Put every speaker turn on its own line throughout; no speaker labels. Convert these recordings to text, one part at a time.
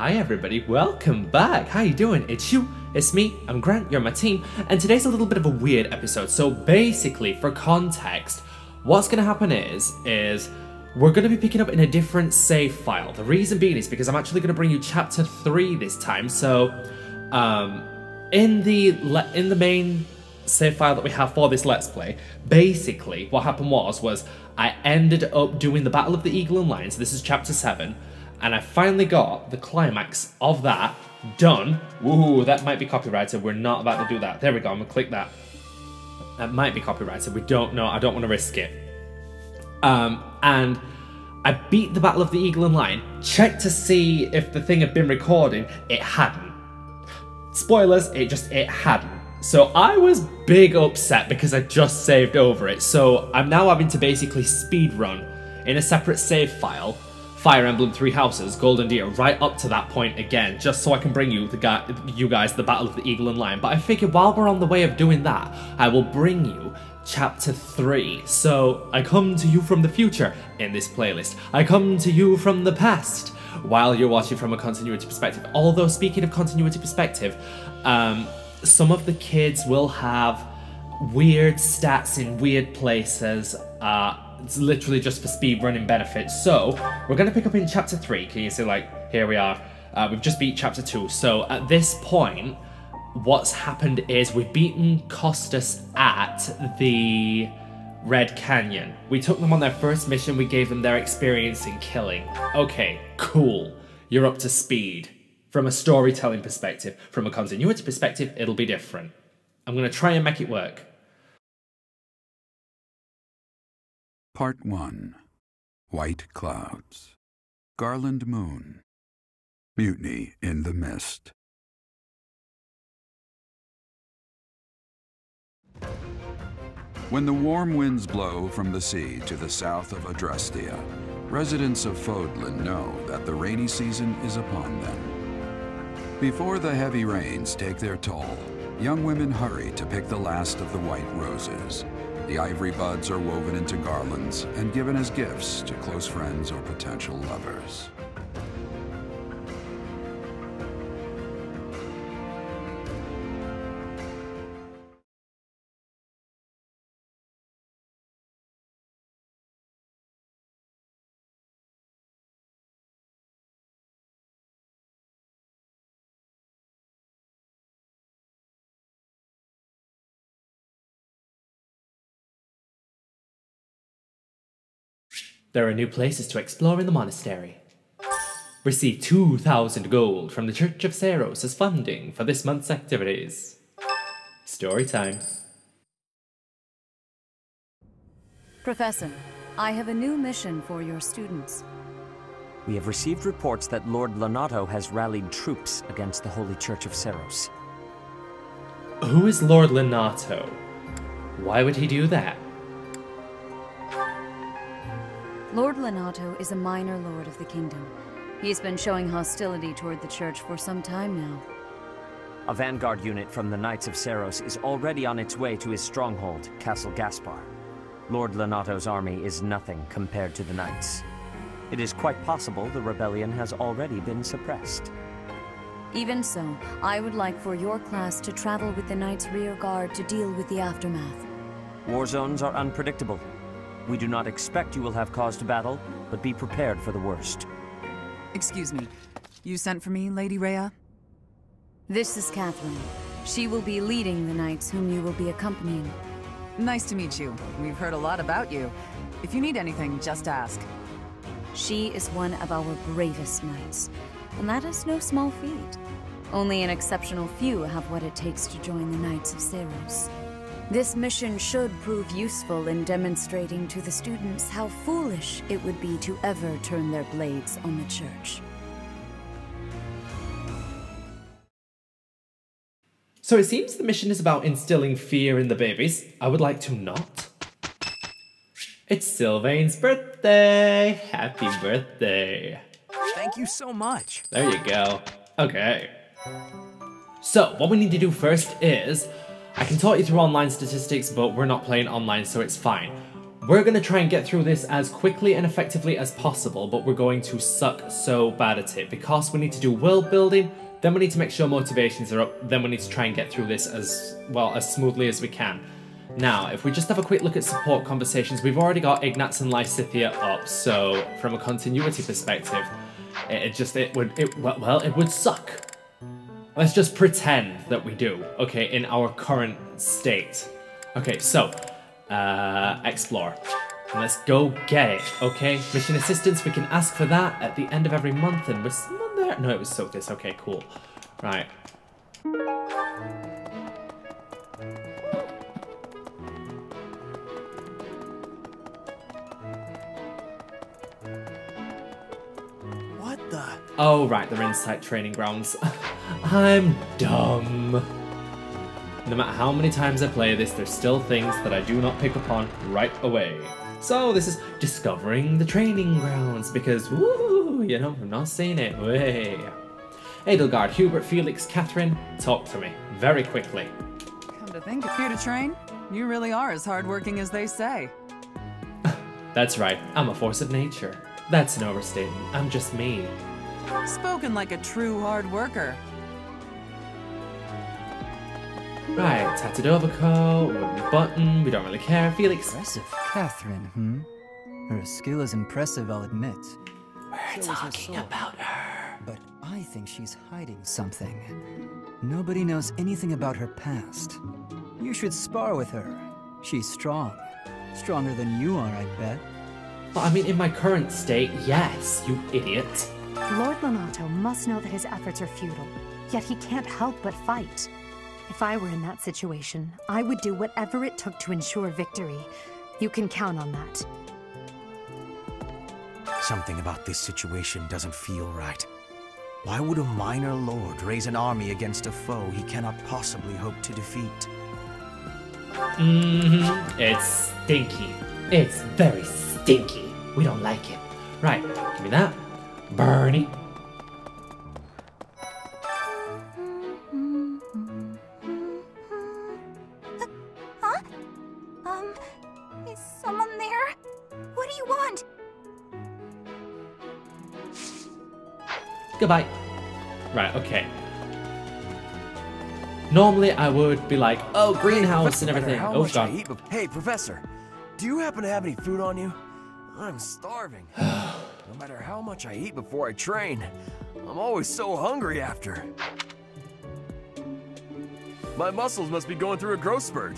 Hi everybody, welcome back. How you doing? It's you, it's me, I'm Grant, you're my team, and today's a little bit of a weird episode. So basically, for context, what's gonna happen is, is we're gonna be picking up in a different save file. The reason being is because I'm actually gonna bring you chapter three this time. So, um, in the in the main save file that we have for this let's play, basically what happened was was I ended up doing the Battle of the Eagle and Lion. So this is chapter seven and I finally got the climax of that done. Woohoo, that might be copyrighted. We're not about to do that. There we go, I'm gonna click that. That might be copyrighted. We don't know. I don't want to risk it. Um, and I beat the Battle of the Eagle and Lion, checked to see if the thing had been recording. It hadn't. Spoilers, it just, it hadn't. So I was big upset because I just saved over it. So I'm now having to basically speed run in a separate save file Fire Emblem Three Houses, Golden Deer, right up to that point again, just so I can bring you the guy, you guys the Battle of the Eagle and Lion. But I figured while we're on the way of doing that, I will bring you chapter 3. So I come to you from the future in this playlist. I come to you from the past while you're watching from a continuity perspective. Although speaking of continuity perspective, um, some of the kids will have weird stats in weird places. Uh, it's literally just for speed running benefits. So we're going to pick up in chapter 3. Can you see like, here we are. Uh, we've just beat chapter 2. So at this point, what's happened is we've beaten Kostas at the Red Canyon. We took them on their first mission. We gave them their experience in killing. Okay, cool. You're up to speed. From a storytelling perspective, from a continuity perspective, it'll be different. I'm going to try and make it work.
Part 1 White Clouds. Garland Moon. Mutiny in the Mist. When the warm winds blow from the sea to the south of Adrestia, residents of Fódlan know that the rainy season is upon them. Before the heavy rains take their toll, young women hurry to pick the last of the white roses the ivory buds are woven into garlands and given as gifts to close friends or potential lovers.
There are new places to explore in the monastery. Receive 2,000 gold from the Church of Seiros as funding for this month's activities. Story time.
Professor, I have a new mission for your students.
We have received reports that Lord Lonato has rallied troops against the Holy Church of Seiros.
Who is Lord Lonato? Why would he do that?
Lord Lonato is a minor lord of the kingdom. He's been showing hostility toward the church for some time now.
A vanguard unit from the Knights of Seiros is already on its way to his stronghold, Castle Gaspar. Lord Lonato's army is nothing compared to the Knights. It is quite possible the rebellion has already been suppressed.
Even so, I would like for your class to travel with the Knights rear guard to deal with the aftermath.
War zones are unpredictable, we do not expect you will have cause to battle, but be prepared for the worst.
Excuse me. You sent for me, Lady Rhea?
This is Catherine. She will be leading the knights whom you will be accompanying.
Nice to meet you. We've heard a lot about you. If you need anything, just ask.
She is one of our bravest knights, and that is no small feat. Only an exceptional few have what it takes to join the Knights of Seiros. This mission should prove useful in demonstrating to the students how foolish it would be to ever turn their blades on the Church.
So it seems the mission is about instilling fear in the babies. I would like to not. It's Sylvain's birthday! Happy birthday!
Thank you so much.
There you go. Okay. So, what we need to do first is I can talk you through online statistics, but we're not playing online, so it's fine. We're going to try and get through this as quickly and effectively as possible, but we're going to suck so bad at it because we need to do world building, then we need to make sure motivations are up, then we need to try and get through this as well as smoothly as we can. Now, if we just have a quick look at support conversations, we've already got Ignatz and Lysithea up, so from a continuity perspective, it, it just, it would, it, well, it would suck. Let's just pretend that we do, okay, in our current state. Okay, so, uh, explore. Let's go get it, okay? Mission assistance, we can ask for that at the end of every month, and was someone there? No, it was Sothis, okay, cool. Right. Oh, right, they're inside training grounds. I'm dumb. No matter how many times I play this, there's still things that I do not pick up on right away. So this is discovering the training grounds because, woo, you know, I'm not seeing it. Way. Edelgard, Hubert, Felix, Catherine, talk to me very quickly.
Come to think, here to train? You really are as hardworking as they say.
That's right, I'm a force of nature. That's an overstatement. I'm just me.
Spoken like a true hard worker.
Right, tatted overcoat, wooden button, we don't really care. Felix,
Impressive. Catherine, hmm? Her skill is impressive, I'll admit.
we're talking about her.
But I think she's hiding something. Nobody knows anything about her past. You should spar with her. She's strong. Stronger than you are, I bet.
Well, I mean, in my current state, yes, you idiot.
Lord Lonato must know that his efforts are futile, yet he can't help but fight. If I were in that situation, I would do whatever it took to ensure victory. You can count on that.
Something about this situation doesn't feel right. Why would a minor lord raise an army against a foe he cannot possibly hope to defeat?
Mm hmm It's stinky. It's very stinky. We don't like it. Right, give me that. Bernie.
Huh? Um, is someone there? What do you want?
Goodbye. Right, okay. Normally I would be like, oh, greenhouse and everything.
How
Oh,
much I
God.
eat bef- Hey, Professor, do you happen to have any food on you? I'm starving. no matter how much I eat before I train, I'm always so hungry after. My muscles must be going through a growth spurt.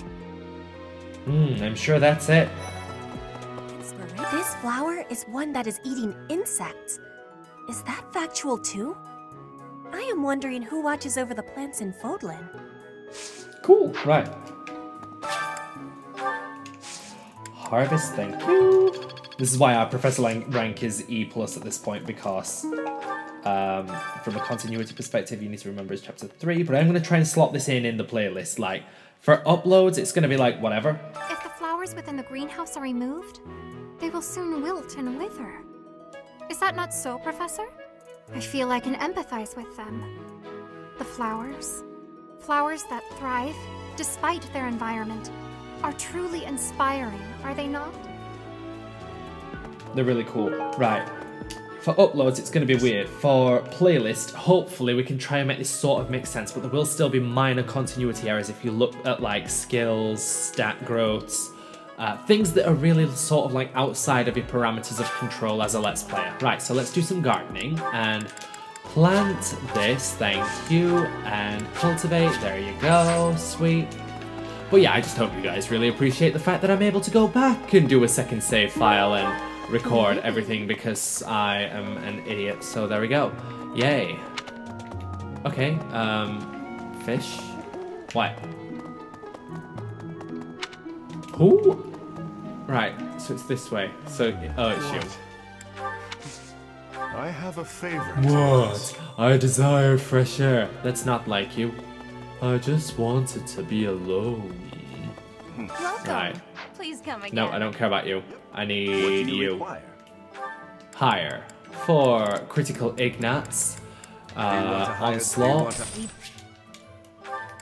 Hmm, I'm sure that's it.
This flower is one that is eating insects. Is that factual too? I am wondering who watches over the plants in Fódlan.
Cool, right. Harvest, thank you. This is why our Professor Lang- rank is E plus at this point because um, from a continuity perspective, you need to remember it's chapter three. But I'm going to try and slot this in in the playlist. Like for uploads, it's going to be like whatever.
If the flowers within the greenhouse are removed, they will soon wilt and wither. Is that not so, Professor? I feel I can empathize with them. The flowers, flowers that thrive despite their environment, are truly inspiring, are they not?
They're really cool. Right. For uploads, it's going to be weird. For playlist, hopefully we can try and make this sort of make sense, but there will still be minor continuity errors if you look at like skills, stat growths, uh, things that are really sort of like outside of your parameters of control as a Let's Player. Right, so let's do some gardening and plant this, thank you, and cultivate, there you go, sweet. But yeah, I just hope you guys really appreciate the fact that I'm able to go back and do a second save file and record everything because I am an idiot. So there we go. Yay. Okay, um, fish. What? Who? Right, so it's this way. So, oh, it's you.
I have a favor.
What? I desire fresh air. That's not like you. I just wanted to be alone.
Welcome.
Right.
Please come again.
No, I don't care about you. I
What do
need
you
you.
require?
Higher. For critical Ignatz.
Do you want
Uh,
to hire- do you
onslaught.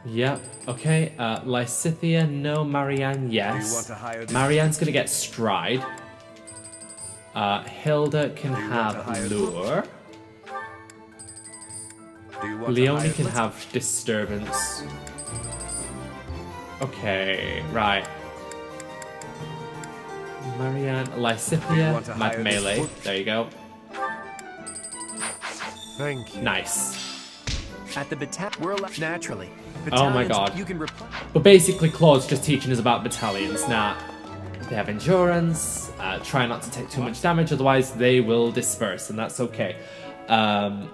Yep. Okay. Uh, Lysithea, no. Marianne, yes. Marianne's gonna get Stride. Uh, Hilda can have Lure. Leonie can have Disturbance. Okay, right. Marianne, Lysithea, Mad Melee. There you go.
Thank you.
Nice.
At the battalion, we're allowed naturally.
Oh my god.
You can replace.
But basically, Claude's just teaching us about battalions. Now, they have endurance, uh, try not to take too much damage, otherwise they will disperse, and that's okay. Um,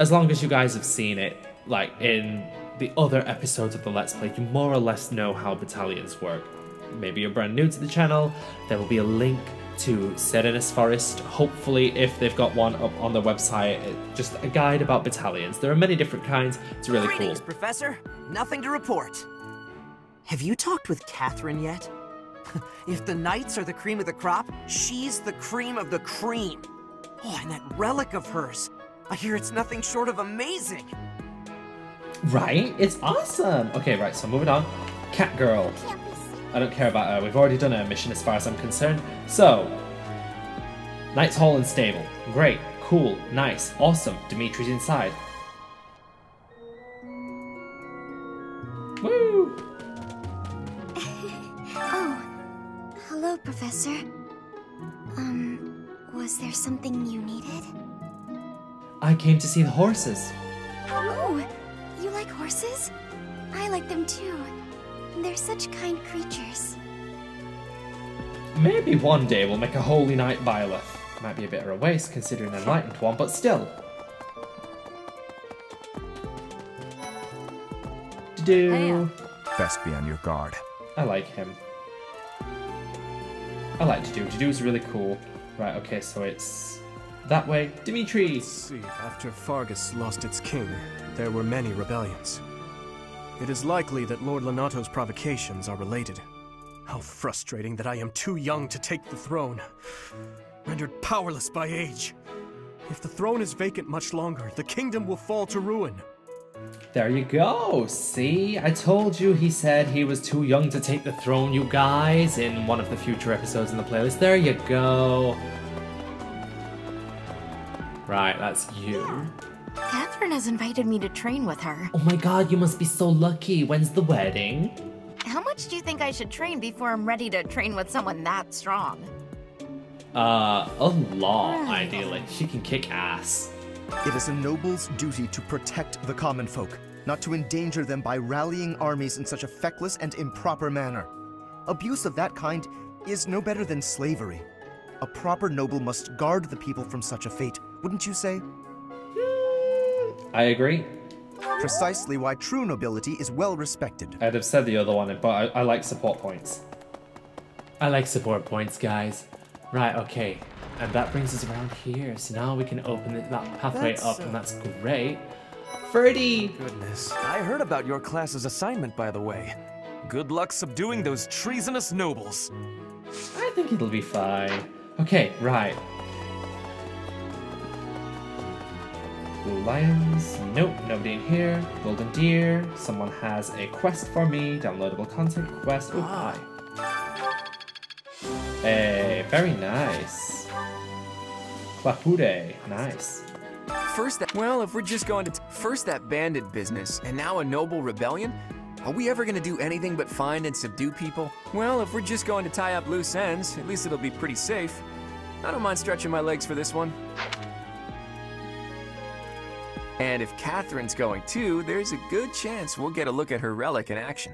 as long as you guys have seen it, like in the other episodes of the Let's Play, you more or less know how battalions work. Maybe you're brand new to the channel, there will be a link to Serenes Forest, hopefully if they've got one up on their website, uh, just a guide about battalions. There are many different kinds, it's really cool.
Professor. Nothing to report. Have you talked with Catherine yet? if the knights are the cream of the crop, she's the cream of the cream. Oh, and that relic of hers. I hear it's nothing short of amazing.
Right? It's awesome! Okay, right, so moving on. Cat Girl. I don't care about her. We've already done her mission as far as I'm concerned. So, Knight's Hall and Stable. Great, cool, nice, awesome. Dimitri's inside. Woo!
Oh, hello, Professor. Um, was there something you needed?
I came to see the horses. Maybe one day we'll make a Holy Knight Byleth. Might be a bit of a waste considering an enlightened one, but still. Do
Best be on your guard.
I like him. I like Dedue. To do is really cool. Right, okay, so it's that way. Dimitri!
See, after Faerghus lost its king, there were many rebellions. It is likely that Lord Lonato's provocations are related. How frustrating that I am too young to take the throne, rendered powerless by age. If the throne is vacant much longer, the kingdom will fall to ruin.
There you go. See, I told you he said he was too young to take the throne, you guys, in one of the future episodes in the playlist. There you go. Right, that's you.
Catherine has invited me to train with her.
Oh my god, you must be so lucky. When's the wedding?
How much do you think I should train before I'm ready to train with someone that strong?
Uh, a lot, ideally. She can kick ass.
It is a noble's duty to protect the common folk, not to endanger them by rallying armies in such a feckless and improper manner. Abuse of that kind is no better than slavery. A proper noble must guard the people from such a fate, wouldn't you say?
I agree.
Precisely why true nobility is well respected.
I'd have said the other one, but I, I like support points. I like support points, guys. Right, okay. And that brings us around here. So now we can open the, that pathway
That's,
up,
uh,
and that's great. Ferdy!
Goodness. I heard about your class's assignment, by the way. Good luck subduing those treasonous nobles.
I think it'll be fine. Okay, right. Blue lions. Nope, nobody in here. Golden deer. Someone has a quest for me. Downloadable content quest. Oh, hi. Hey, very nice. Claude, nice.
First that well, if we're just going to first that bandit business and now a noble rebellion, are we ever gonna do anything but find and subdue people? Well, if we're just going to tie up loose ends, at least it'll be pretty safe. I don't mind stretching my legs for this one. And if Catherine's going too, there's a good chance we'll get a look at her relic in action.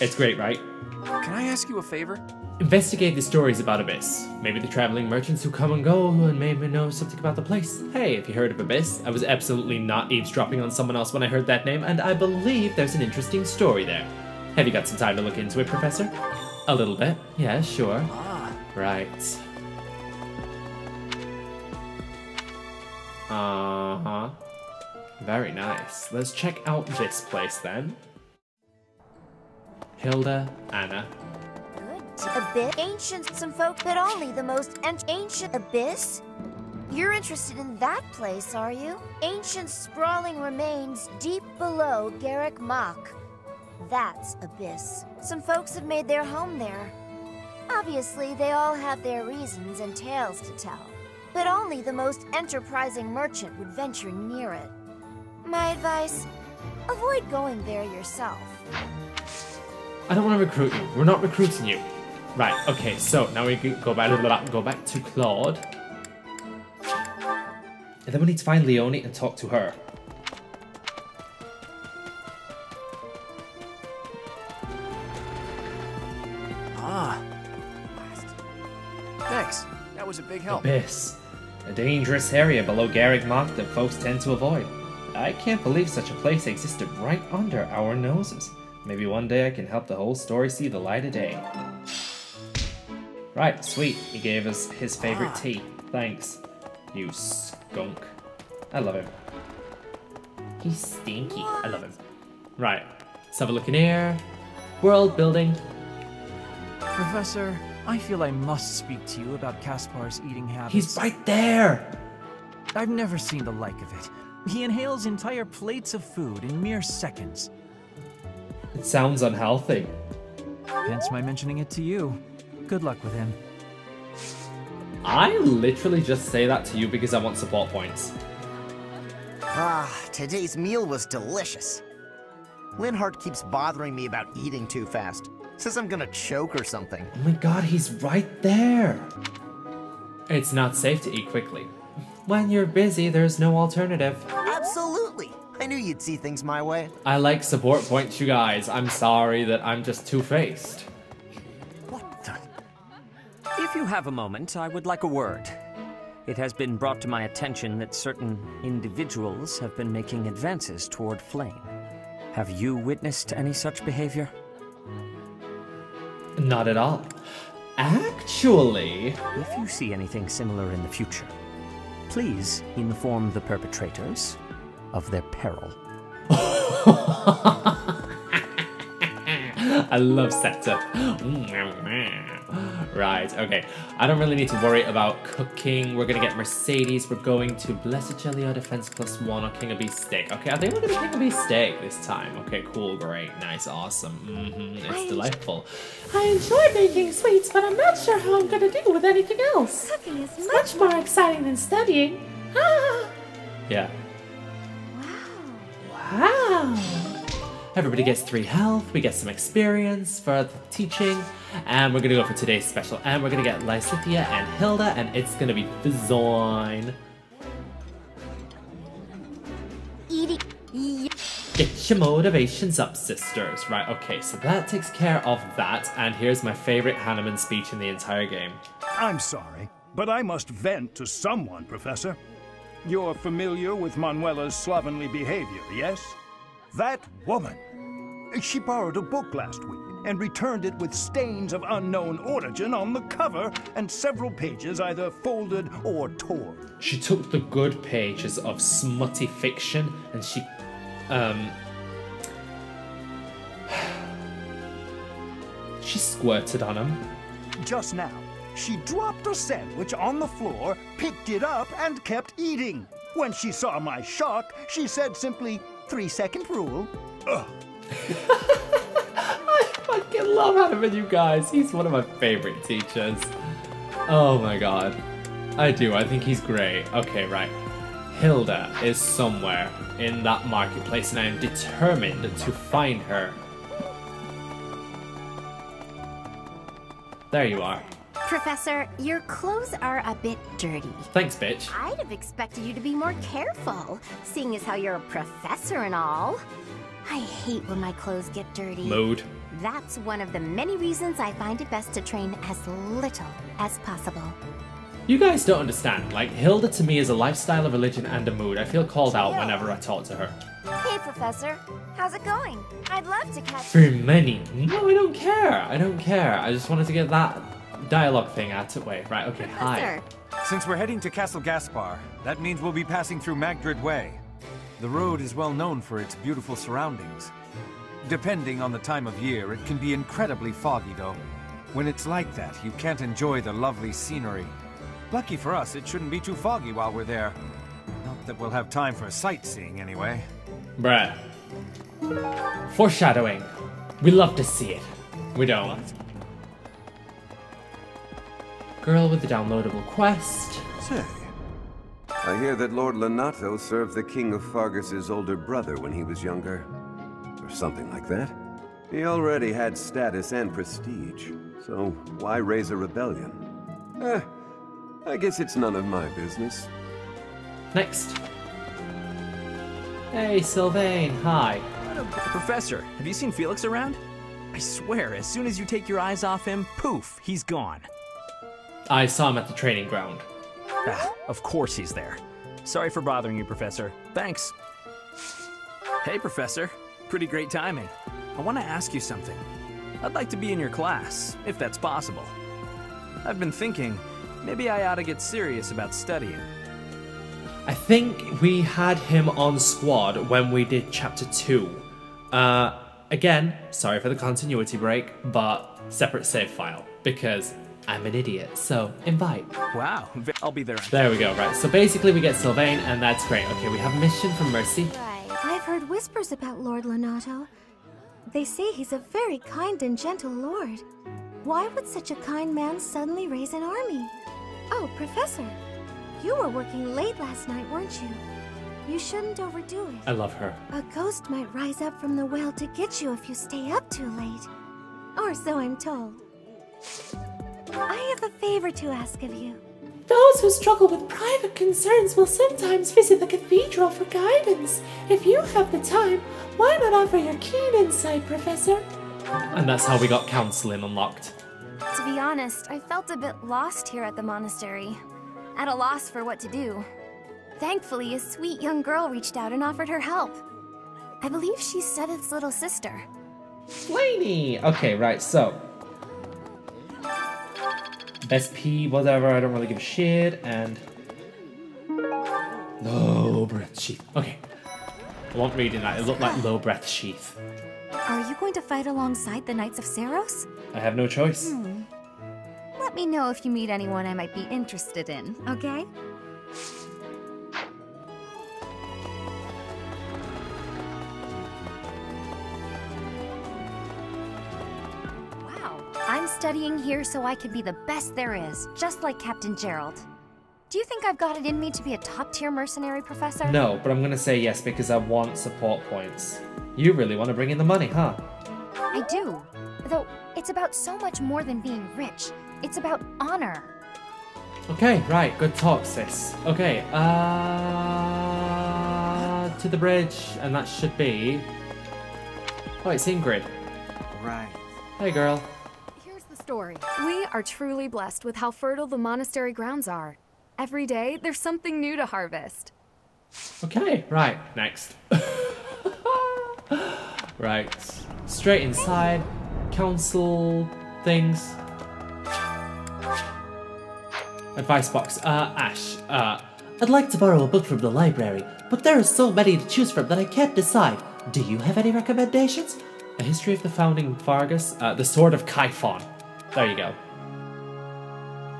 It's great, right?
Can I ask you a favor?
Investigate the stories about Abyss. Maybe the traveling merchants who come and go and maybe know something about the place. Hey, if you heard of Abyss, I was absolutely not eavesdropping on someone else when I heard that name, and I believe there's an interesting story there. Have you got some time to look into it, Professor? A little bit. Yeah, sure. Right. Uh-huh. Very nice. Let's check out this place then. Hilda, Anna. Good.
Abyss? Ancient some folk, but only the most ancient abyss?
You're interested in that place, are you? Ancient sprawling remains deep below Garreg Mach. That's Abyss. Some folks have made their home there. Obviously, they all have their reasons and tales to tell. But only the most enterprising merchant would venture near it. My advice, avoid going there yourself.
I don't want to recruit you. We're not recruiting you. Right, okay, so now we can go back, go back to Claude. And then we need to find Leonie and talk to her.
Ah. Thanks. That was a big help.
Abyss. A dangerous area below Garreg Mach that folks tend to avoid. I can't believe such a place existed right under our noses. Maybe one day I can help the whole story see the light of day. Right, sweet. He gave us his favorite ah. tea. Thanks. You skunk. I love him. He's stinky. I love him. Right, let's have a look in here. World building.
Professor, I feel I must speak to you about Caspar's eating habits.
He's right there!
I've never seen the like of it. He inhales entire plates of food in mere seconds.
It sounds unhealthy.
Hence my mentioning it to you. Good luck with him.
I literally just say that to you because I want support points.
Ah, today's meal was delicious. Linhardt keeps bothering me about eating too fast. Says I'm gonna choke or something.
Oh my god, he's right there! It's not safe to eat quickly. When you're busy, there's no alternative.
Absolutely! I knew you'd see things my way.
I like support points, you guys. I'm sorry that I'm just two-faced.
What the? If you have a moment, I would like a word. It has been brought to my attention that certain individuals have been making advances toward Flayn. Have you witnessed any such behavior?
Not at all. Actually...
If you see anything similar in the future, please inform the perpetrators of their peril.
I love setup. right, okay. I don't really need to worry about cooking. We're gonna get Mercedes. We're going to Blessed Jelly Defense plus one or King of Beef Steak. Okay, I think we're gonna King of Beef Steak this time. Okay, cool, great, nice, awesome. Mm -hmm, it's I delightful.
I enjoy making sweets, but I'm not sure how I'm gonna do with anything else.
Cooking is
much, much more exciting than studying. Ah.
Yeah.
Wow. Wow.
Everybody gets three health, we get some experience for teaching, and we're gonna go for today's special. And we're gonna get Lysithea and Hilda, and it's gonna be fine.
Eating.
Get your motivations up, sisters. Right, okay, so that takes care of that, and here's my favorite Hanneman speech in the entire game.
I'm sorry, but I must vent to someone, Professor. You're familiar with Manuela's slovenly behavior, yes? That woman! She borrowed a book last week and returned it with stains of unknown origin on the cover and several pages either folded or torn.
She took the good pages of smutty fiction and she, um, she squirted on them.
Just now, she dropped a sandwich on the floor, picked it up, and kept eating. When she saw my shock, she said simply, Three second rule.
I fucking love Hanneman, you guys. He's one of my favorite teachers. Oh my god. I do, I think he's great. Okay, right. Hilda is somewhere in that marketplace and I am determined to find her. There you are.
Professor, your clothes are a bit dirty.
Thanks, bitch.
I'd have expected you to be more careful, seeing as how you're a professor and all. I hate when my clothes get dirty.
Mood.
That's one of the many reasons I find it best to train as little as possible.
You guys don't understand. Like, Hilda to me is a lifestyle, a religion, and a mood. I feel called out whenever I talk to her.
Hey, Professor. How's it going? I'd love to catch-
For money. No, I don't care. I don't care. I just wanted to get that dialogue thing out of the way. Right, okay, hi.
Since we're heading to Castle Gaspar, that means we'll be passing through Magdred Way. The road is well known for its beautiful surroundings. Depending on the time of year, it can be incredibly foggy though. When it's like that, you can't enjoy the lovely scenery. Lucky for us, it shouldn't be too foggy while we're there. Not that we'll have time for sightseeing anyway.
Bruh. Foreshadowing. We love to see it. We don't. Girl with the downloadable quest.
Say, I hear that Lord Lonato served the King of Faerghus' older brother when he was younger. Or something like that. He already had status and prestige, so why raise a rebellion? Eh, I guess it's none of my business.
Next. Hey, Sylvain, hi.
Professor, have you seen Felix around? I swear, as soon as you take your eyes off him, poof, he's gone.
I saw him at the training ground.
Ah, of course he's there. Sorry for bothering you, Professor. Thanks. Hey, Professor. Pretty great timing. I want to ask you something. I'd like to be in your class, if that's possible. I've been thinking, maybe I ought to get serious about studying.
I think we had him on squad when we did chapter 2. Uh, again, sorry for the continuity break, but separate save file, because I'm an idiot, so invite.
Wow, I'll be there.
There we go, right. So basically we get Sylvain, and that's great. Okay, we have a mission from Mercy.
I've heard whispers about Lord Lonato. They say he's a very kind and gentle lord. Why would such a kind man suddenly raise an army? Oh, Professor, you were working late last night, weren't you? You shouldn't overdo it.
I love her.
A ghost might rise up from the well to get you if you stay up too late. Or so I'm told. I have a favor to ask of you.
Those who struggle with private concerns will sometimes visit the cathedral for guidance. If you have the time, why not offer your keen insight, Professor?
And that's how we got counseling unlocked.
To be honest, I felt a bit lost here at the monastery. At a loss for what to do. Thankfully, a sweet young girl reached out and offered her help. I believe she's Seteth's little sister.
Flaney! Okay, right, so. Best P, whatever, I don't really give a shit, and. Low breath sheath. Okay. I won't reading that, it looked like low breath sheath.
Are you going to fight alongside the Knights of Seiros?
I have no choice.
Hmm. Let me know if you meet anyone I might be interested in, okay? I'm studying here so I can be the best there is, just like Captain Jeralt. Do you think I've got it in me to be a top-tier mercenary, Professor?
No, but I'm gonna say yes because I want support points. You really want to bring in the money, huh?
I do. Though, it's about so much more than being rich. It's about honor.
Okay, right, good talk, sis. Okay, uh. to the bridge, and that should be. Oh, it's Ingrid.
Right.
Hey, girl.
Story. We are truly blessed with how fertile the monastery grounds are. Every day, there's something new to harvest.
Okay, right, next. right, straight inside, council things. Advice box. Uh, Ash, uh,
I'd like to borrow a book from the library, but there are so many to choose from that I can't decide. Do you have any recommendations?
A History of the Founding Faerghus, uh, The Sword of Kaifon. There you go.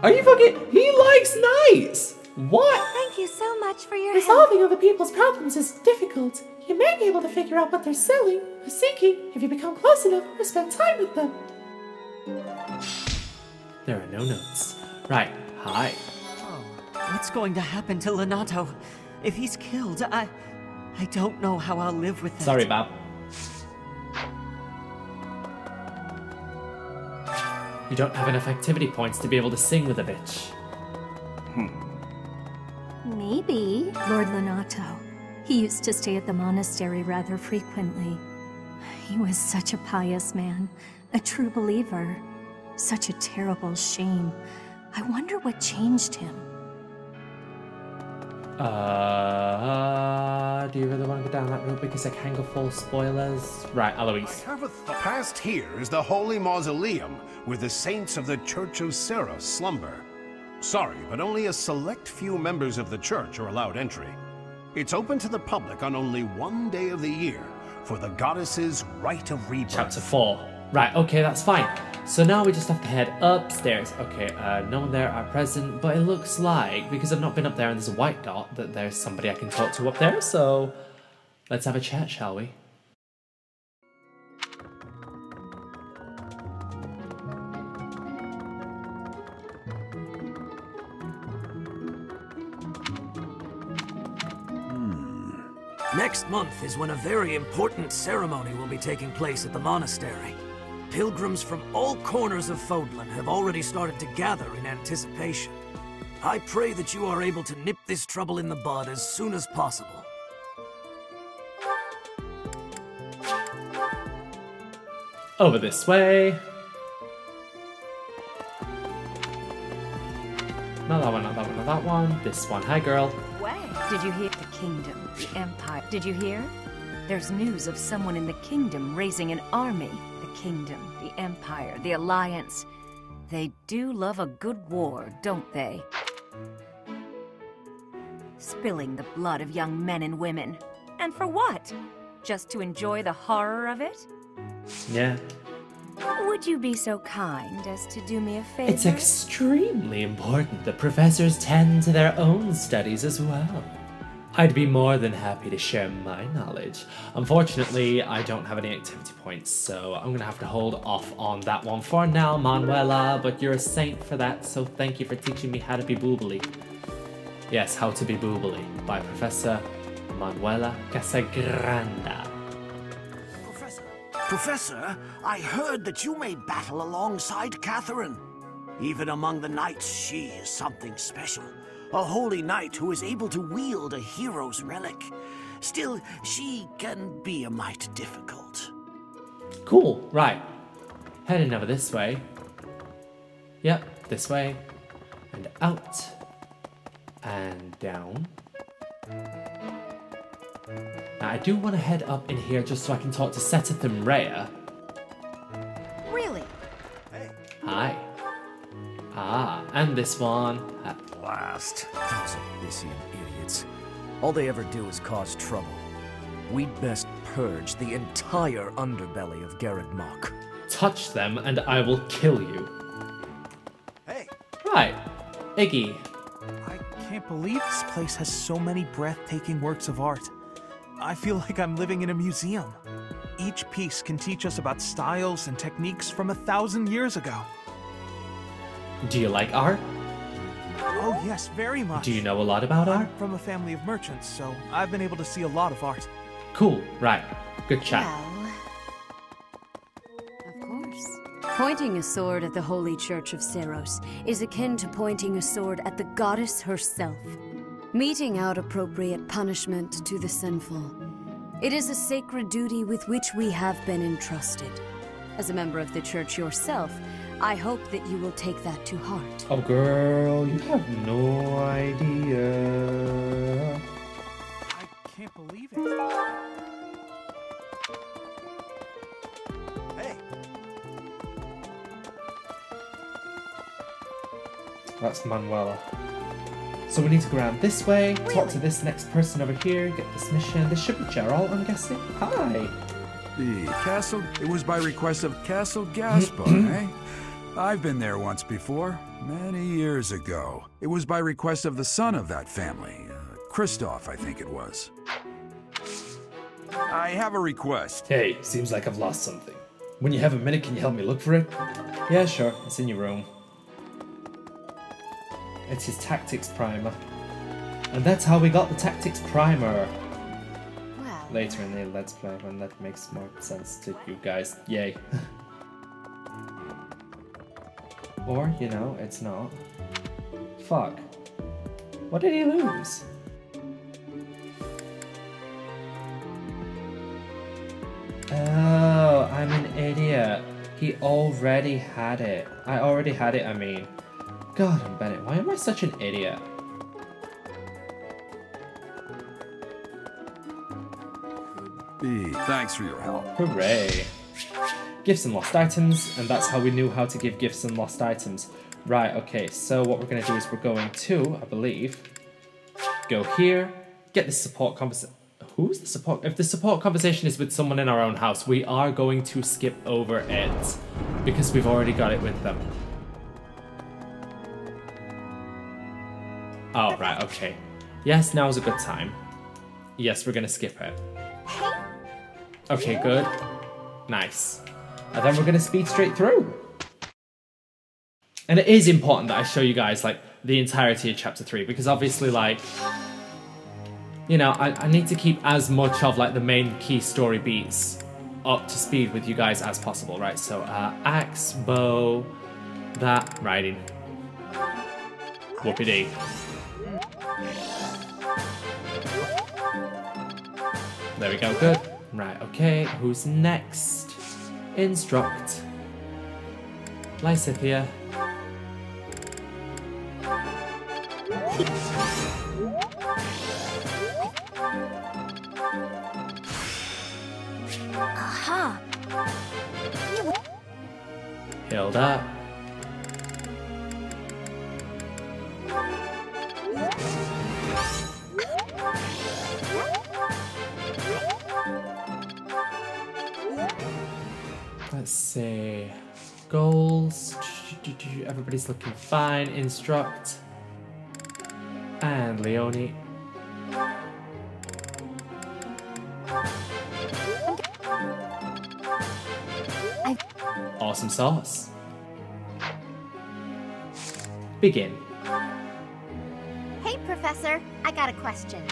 Are you fucking- He likes knights! What?
Thank you so much for your
Resolving
help.
other people's problems is difficult. You may be able to figure out what they're selling or seeking if you become close enough or spend time with them.
There are no notes. Right, hi.
Oh, What's going to happen to Lonato? If he's killed, I... I don't know how I'll live with that.
Sorry, Bob. You don't have enough activity points to be able to sing with a bitch. Hmm.
Maybe. Lord Lonato. He used to stay at the monastery rather frequently. He was such a pious man, a true believer. Such a terrible shame. I wonder what changed him.
Uh, do you really want to go down that route because I can go full spoilers? Right, Eloise.
Past here is the holy mausoleum where the saints of the Church of Seiros slumber. Sorry, but only a select few members of the church are allowed entry. It's open to the public on only one day of the year for the goddess's rite of rebirth.
Chapter 4. Right, okay, that's fine. So now we just have to head upstairs. Okay, uh, no one there at present, but it looks like, because I've not been up there and there's a white dot, that there's somebody I can talk to up there, so let's have a chat, shall we?
Next month is when a very important ceremony will be taking place at the monastery. Pilgrims from all corners of Fódlan have already started to gather in anticipation. I pray that you are able to nip this trouble in the bud as soon as possible.
Over this way. Not that one, not that one, not that one. This one. Hi, girl.
Way. Did you hear the kingdom, the empire? Did you hear? There's news of someone in the kingdom raising an army. Kingdom, the empire, the alliance. They do love a good war, don't they? Spilling the blood of young men and women. And for what? Just to enjoy the horror of it?
Yeah.
Would you be so kind as to do me a favor?
It's extremely important that professors tend to their own studies as well. I'd be more than happy to share my knowledge. Unfortunately, I don't have any activity points, so I'm gonna have to hold off on that one for now, Manuela, but you're a saint for that, so thank you for teaching me how to be boobly. Yes, How to be Boobly by Professor Manuela Casagranda.
Professor, I heard that you may battle alongside Catherine. Even among the knights, she is something special. A holy knight who is able to wield a hero's relic. Still, she can be a mite difficult.
Cool, right. Heading over this way. Yep, this way. And out. And down. Now I do want to head up in here just so I can talk to Seteth and Rhea.
Really?
Hi. Ah, and this one.
At last. Those Abyssian idiots. All they ever do is cause trouble. We'd best purge the entire underbelly of Garreg Mach.
Touch them and I will kill you.
Hey.
Right. Iggy.
I can't believe this place has so many breathtaking works of art. I feel like I'm living in a museum. Each piece can teach us about styles and techniques from a thousand years ago.
Do you like art?
Oh yes, very much.
Do you know a lot about art?
I'm from a family of merchants, so I've been able to see a lot of art.
Cool, right. Good chat.
Of course. Pointing a sword at the Holy Church of Seiros is akin to pointing a sword at the goddess herself. Meting out appropriate punishment to the sinful. It is a sacred duty with which we have been entrusted. As a member of the church yourself, I hope that you will take that to heart.
Oh, girl, you have no idea.
I can't believe it. Hey.
That's Manuela. So we need to go around this way, talk to this next person over here, get this mission. This should be Jeralt, I'm guessing. Hi.
The castle? It was by request of Castle Gaspar, eh? I've been there once before, many years ago. It was by request of the son of that family, uh, Christoph, I think it was. I have a request.
Hey, seems like I've lost something. When you have a minute, can you help me look for it? Yeah, sure. It's in your room. It's his tactics primer. And that's how we got the tactics primer.
Well.
Later in the Let's Play when that makes more sense to you guys. Yay. or, you know, it's not. Fuck. What did he lose? Oh, I'm an idiot. He already had it. I already had it, I mean. God, Bennett, why am I such an idiot?
Thanks for your help.
Hooray. Gifts and lost items, and that's how we knew how to give gifts and lost items. Right, okay, so what we're going to do is we're going to, I believe, go here, get this support conversation. who's the support? If the support conversation is with someone in our own house, we are going to skip over it because we've already got it with them. Oh, right, okay. Yes, now is a good time. Yes, we're gonna skip it. Okay, good. Nice. And then we're gonna speed straight through. And it is important that I show you guys, like, the entirety of Chapter 3, because obviously, like, you know, I, I need to keep as much of, like, the main key story beats up to speed with you guys as possible, right? So, uh, axe, bow, that, riding. Whoopie-dee. There we go, good. Right, okay, who's next? Instruct. Lysithea.
Aha!
Hilda. Let's see. Goals. Everybody's looking fine. Instruct. And Leonie. Awesome sauce. Begin.
Hey, Professor. I got a question.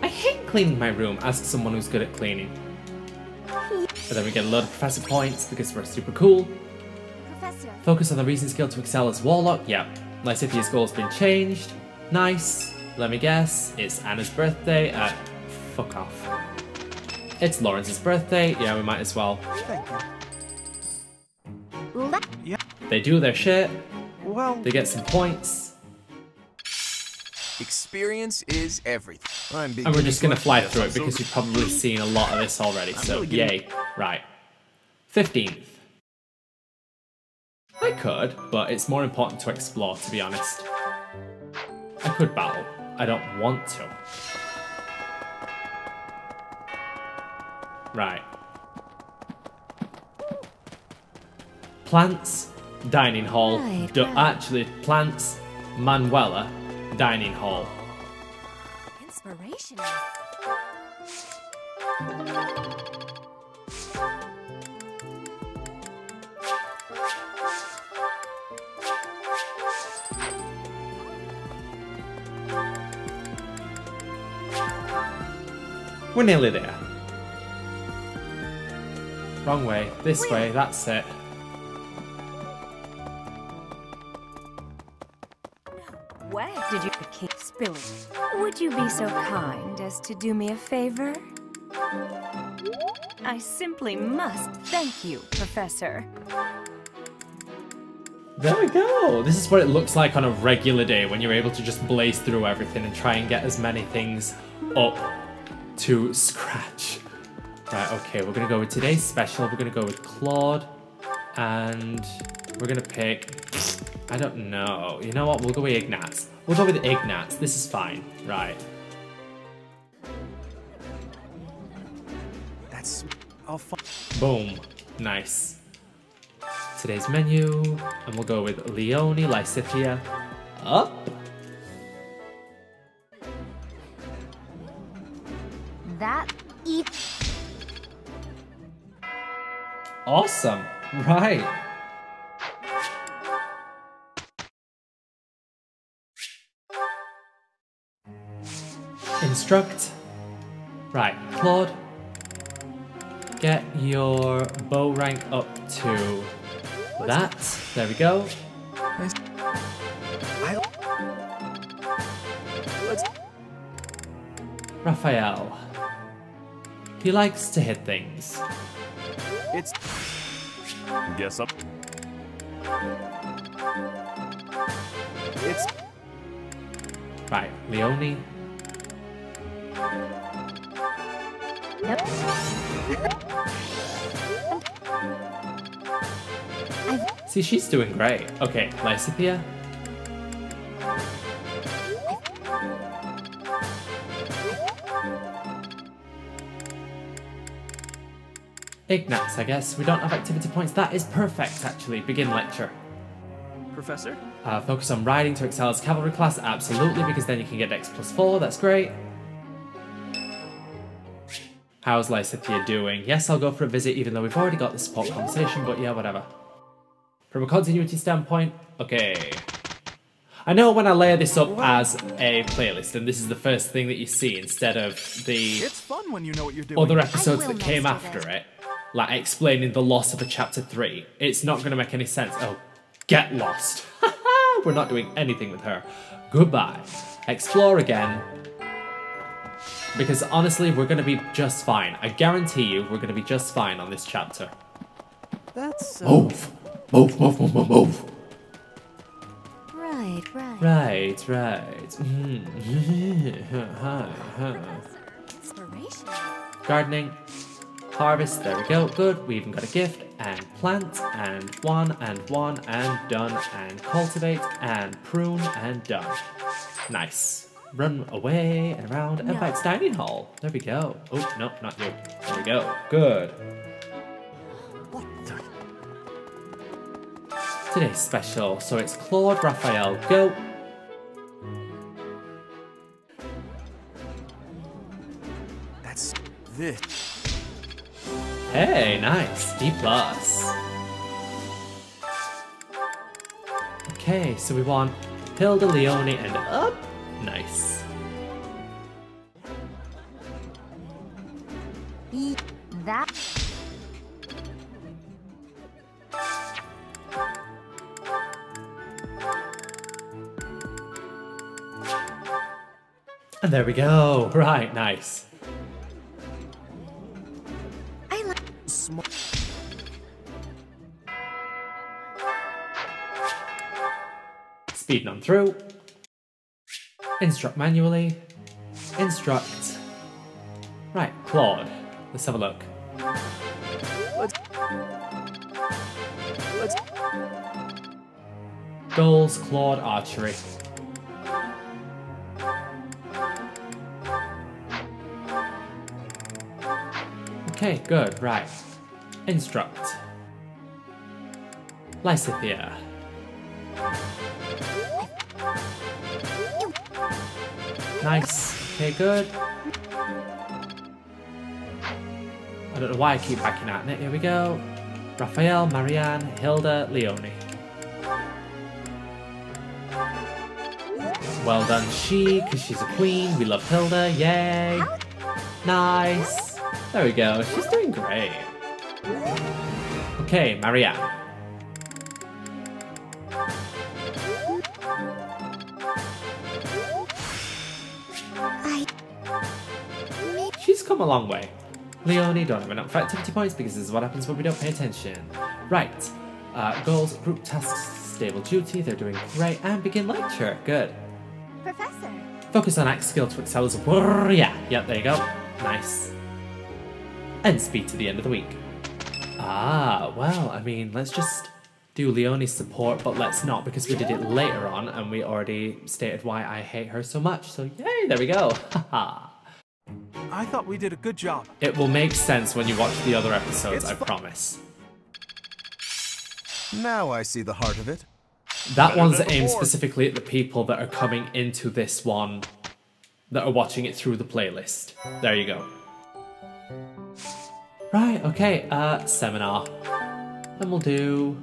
I hate cleaning my room. Ask someone who's good at cleaning. But then we get a lot of professor points because we're super cool.
Professor.
Focus on the reason skill to excel as Warlock. Yep. Lysithea's goal has been changed. Nice. Let me guess. It's Anna's birthday. Uh, fuck off. It's Lorenz's birthday. Yeah, we might as well.
Thank you.
They do their shit.
Well,
They get some points.
Experience is everything. I'm
And we're just gonna fly through it because you've probably seen a lot of this already. So yay. Right. 15th. I could, but it's more important to explore, to be honest. I could battle. I don't want to. Right. Plants, dining hall.
Right,
Du-
right.
actually, plants, Manuela, dining hall.
Inspiration.
We're nearly there. Wrong way. This way. That's it.
Did you spilling? Would you be so kind as to do me a favor? I simply must thank you, Professor.
There we go. This is what it looks like on a regular day when you're able to just blaze through everything and try and get as many things up to scratch. Right, okay, we're gonna go with today's special. We're gonna go with Claude and we're gonna pick. I don't know. You know what? We'll go with Ignatz. We'll go with Ignatz. This is fine. Right.
That's all fun.
Boom. Nice. Today's menu, and we'll go with Leonie Lysithea. Up.
That eat.
Awesome. Right. Instruct. Right, Claude. Get your bow rank up to that. There we go. Raphael. He likes to hit things.
It's.
Guess up.
It's.
Right, Leonie. See, she's doing great. Okay, Lysithea. Ignatz, I guess. We don't have activity points. That is perfect, actually. Begin lecture.
Professor?
Uh, focus on riding to excel as cavalry class, absolutely, because then you can get X plus 4. That's great. How's Lysithea doing? Yes, I'll go for a visit, even though we've already got the support conversation, but yeah, whatever. From a continuity standpoint, okay. I know when I layer this up as a playlist, and this is the first thing that you see instead of the
It's fun when you know what you're doing.
other episodes that came after it, like explaining the loss of a chapter 3, it's not going to make any sense. Oh, get lost. We're not doing anything with her. Goodbye. Explore again. Because honestly, we're going to be just fine. I guarantee you, we're going to be just fine on this chapter.
That's. Uh...
Move! Move, move, move, move, move!
Right, right.
Right, right. Hi, hi. Gardening. Harvest, there we go, good. We even got a gift, and plant, and one, and one, and done, and cultivate, and prune, and done. Nice. Run mm. away and around and back to dining hall. There we go. Oh, no, not you. There we go. Good. Today's special, so it's Claude Raphael, go.
That's this.
Hey, nice. D plus. Okay, so we want Hilda Leonie and up. Nice.
That.
And there we go. Right, nice.
I like.
Small.
Speeding on through. Instruct manually. Instruct. Right, Claude. Let's have a look. Goals, Claude, archery. Okay, good, right. Instruct. Lysithea. Nice. Okay, good. I don't know why I keep backing out. Here we go. Raphael, Marianne, Hilda, Leonie. Well done, she, because she's a queen. We love Hilda. Yay. Nice. There we go. She's doing great. Okay, Marianne. A long way. Leonie, don't have enough for activity points because this is what happens when we don't pay attention. Right. Uh, goals, group tasks, stable duty, they're doing great. And begin lecture. Good.
Professor.
Focus on axe skill to excel as a warrior. Yep, there you go. Nice. And speed to the end of the week. Ah, well, I mean, let's just do Leonie's support, but let's not because we did it later on and we already stated why I hate her so much. So yay, there we go. Haha.
I thought we did a good job.
It will make sense when you watch the other episodes, I promise.
Now I see the heart of it.
That
Better
one's aimed specifically at the people that are coming into this one that are watching it through the playlist. There you go. Right, okay, uh, seminar. Then we'll do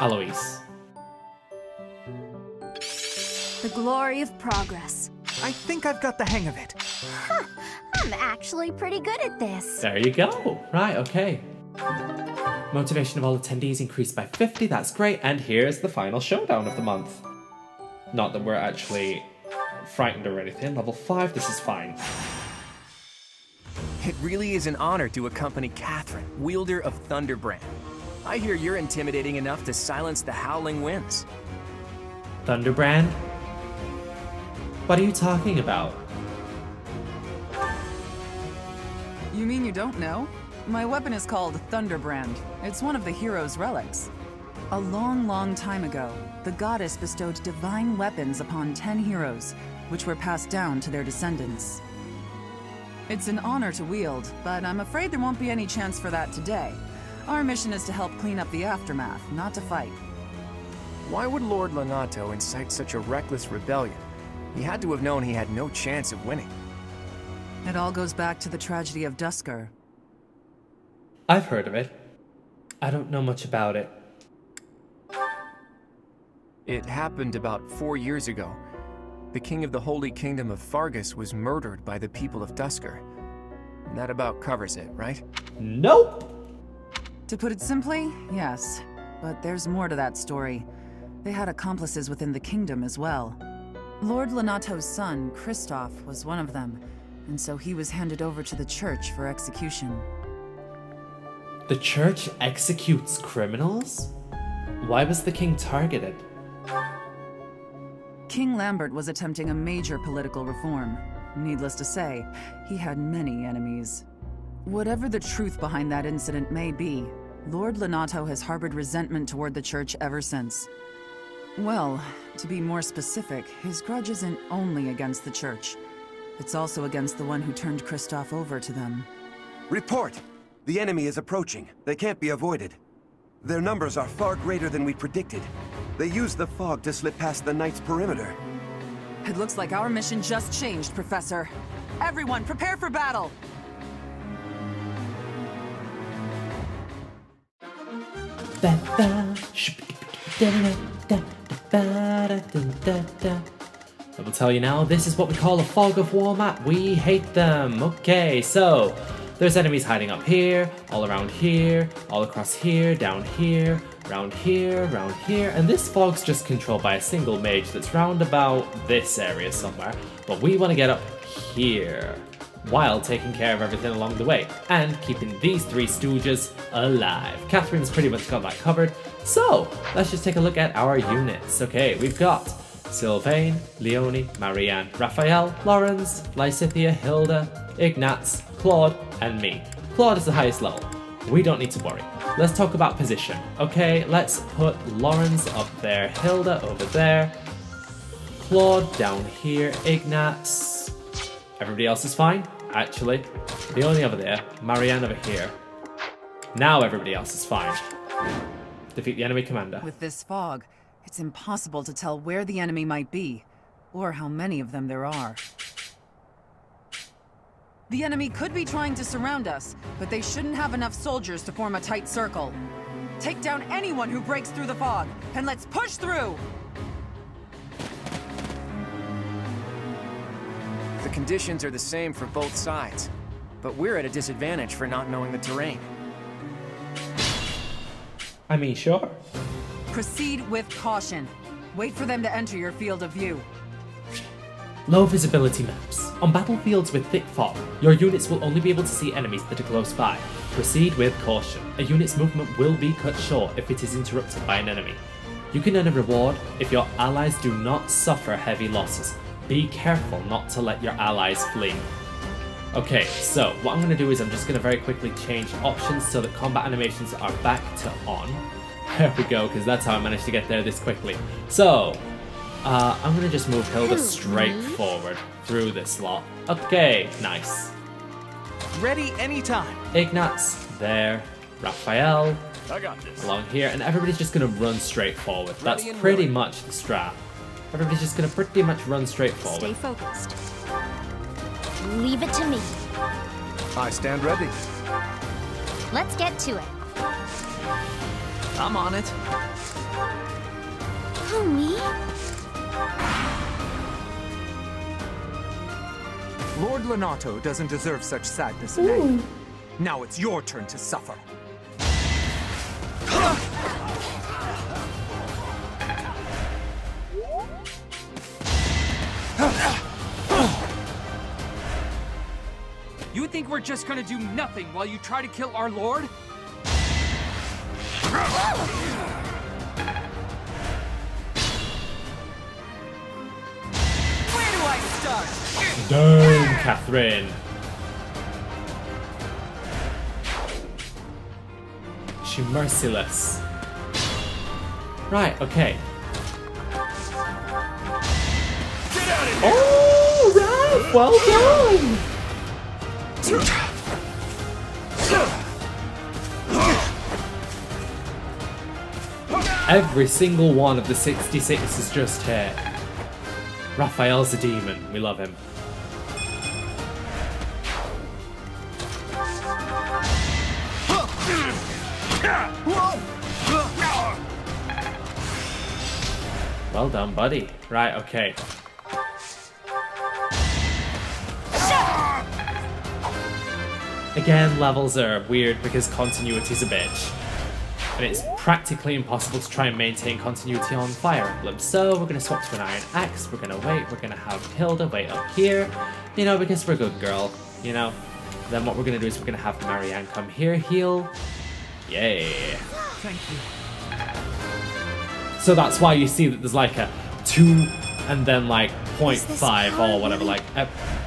Alois.
The glory of progress.
I think I've got the hang of it.
Huh, I'm actually pretty good at this.
There you go. Right, okay. Motivation of all attendees increased by 50, that's great. And here's the final showdown of the month. Not that we're actually frightened or anything. Level 5, this is fine.
It really is an honor to accompany Catherine, wielder of Thunderbrand. I hear you're intimidating enough to silence the howling winds.
Thunderbrand? What are you talking about?
You mean you don't know? My weapon is called Thunderbrand. It's one of the hero's relics. A long, long time ago, the goddess bestowed divine weapons upon ten heroes, which were passed down to their descendants. It's an honor to wield, but I'm afraid there won't be any chance for that today. Our mission is to help clean up the aftermath, not to fight.
Why would Lord Lonato incite such a reckless rebellion? He had to have known he had no chance of winning.
It all goes back to the tragedy of Duscur.
I've heard of it. I don't know much about it.
It happened about four years ago. The king of the Holy Kingdom of Faerghus was murdered by the people of Duscur. And That about covers it, right?
Nope!
To put it simply, yes. But there's more to that story. They had accomplices within the kingdom as well. Lord Lonato's son, Christophe, was one of them, and so he was handed over to the church for execution.
The church executes criminals? Why was the king targeted?
King Lambert was attempting a major political reform. Needless to say, he had many enemies. Whatever the truth behind that incident may be, Lord Lonato has harbored resentment toward the church ever since. Well, to be more specific, his grudge isn't only against the church. It's also against the one who turned Christophe over to them.
Report! The enemy is approaching. They can't be avoided. Their numbers are far greater than we predicted. They used the fog to slip past the Knight's perimeter.
It looks like our mission just changed, Professor. Everyone, prepare for battle!
I will tell you now, this is what we call a fog of war map. We hate them. Okay, so there's enemies hiding up here, all around here, all across here, down here, around here, around here, and this fog's just controlled by a single mage that's round about this area somewhere, but we want to get up here while taking care of everything along the way and keeping these three stooges alive. Catherine's pretty much got that covered, so let's just take a look at our units. Okay, we've got Sylvain, Leonie, Marianne, Raphael, Lorenz, Lysithea, Hilda, Ignatz, Claude, and me. Claude is the highest level. We don't need to worry. Let's talk about position. Okay, let's put Lorenz up there, Hilda over there, Claude down here, Ignatz. Everybody else is fine? Actually, Leonie over there, Marianne over here. Now everybody else is fine. Defeat the enemy commander.
With this fog, it's impossible to tell where the enemy might be, or how many of them there are. The enemy could be trying to surround us, but they shouldn't have enough soldiers to form a tight circle. Take down anyone who breaks through the fog, and let's push through!
The conditions are the same for both sides, but we're at a disadvantage for not knowing the terrain.
I mean, sure.
Proceed with caution. Wait for them to enter your field of view.
Low visibility maps. On battlefields with thick fog, your units will only be able to see enemies that are close by. Proceed with caution. A unit's movement will be cut short if it is interrupted by an enemy. You can earn a reward if your allies do not suffer heavy losses. Be careful not to let your allies flee. Okay, so what I'm going to do is I'm just going to very quickly change options so that combat animations are back to on. There we go, because that's how I managed to get there this quickly. So, uh, I'm going to just move Hilda straight forward through this slot. Okay, nice.
Ready anytime.
Ignatz, there. Raphael,
I got this.
along here, and everybody's just going to run straight forward. That's
Ready and
pretty
willing.
much the strat. Everybody's just going to pretty much run straight forward.
Stay focused. Leave it to me.
I stand ready.
Let's get to it.
I'm on it.
Who, me?
Lord Lonato doesn't deserve such sadness eh? and anger. Now it's your turn to suffer.
You think we're just gonna do nothing while you try to kill our lord? Where do I start?
Damn, Catherine. She merciless. Right, okay. Oh, right, well done. Every single one of the 66 is just here. Raphael's a demon. We love him. Well done, buddy. Right, okay. Again, levels are weird because continuity's a bitch. And it's practically impossible to try and maintain continuity on Fire Emblem. So we're going to swap to an Iron Axe, we're going to wait, we're going to have Hilda wait up here, you know, because we're a good girl, you know. Then what we're going to do is we're going to have Marianne come here, heal. Yay.
Thank you.
So that's why you see that there's like a 2 and then like 0.5 or whatever, like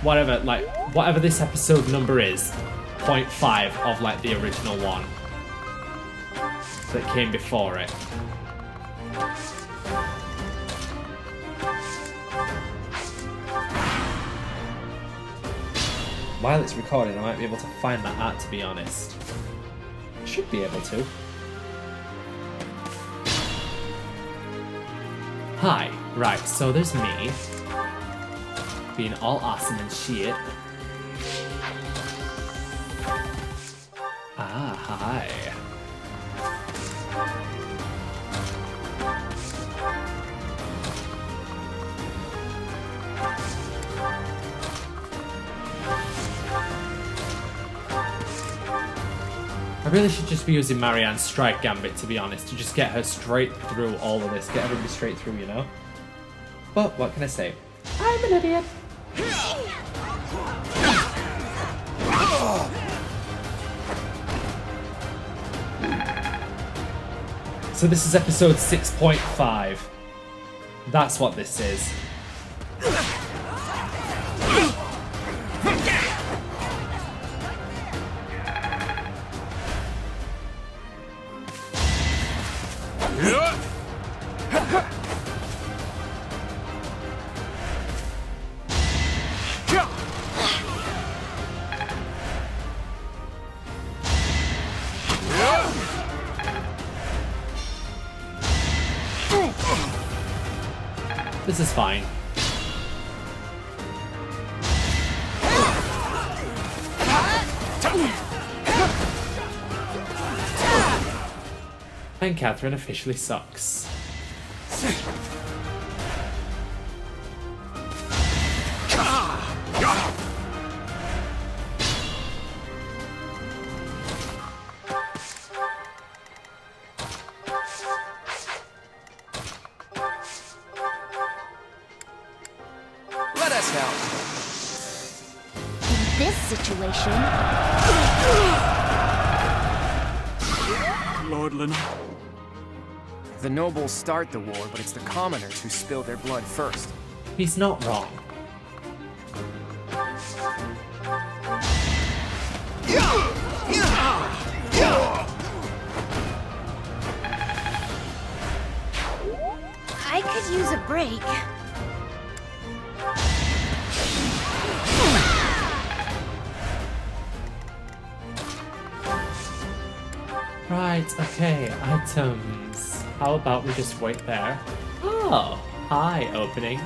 whatever, like whatever this episode number is, 0.5 of like the original one that came before it. While it's recording, I might be able to find that art to be honest. Should be able to. Hi, right, so there's me. Being all awesome and shit. Ah, hi. I really should just be using Marianne's Strike Gambit, to be honest, to just get her straight through all of this, get everybody straight through, you know? But what can I say? I'm an idiot. So this is episode 6.5. That's what this is. And Catherine officially sucks.
Let us help.
In this situation,
Lord Lonato. The nobles start the war, but it's the commoners who spill their blood first.
He's not wrong.
I could use a break.
Right, okay, items. How about we just wait there? Oh, hi, opening.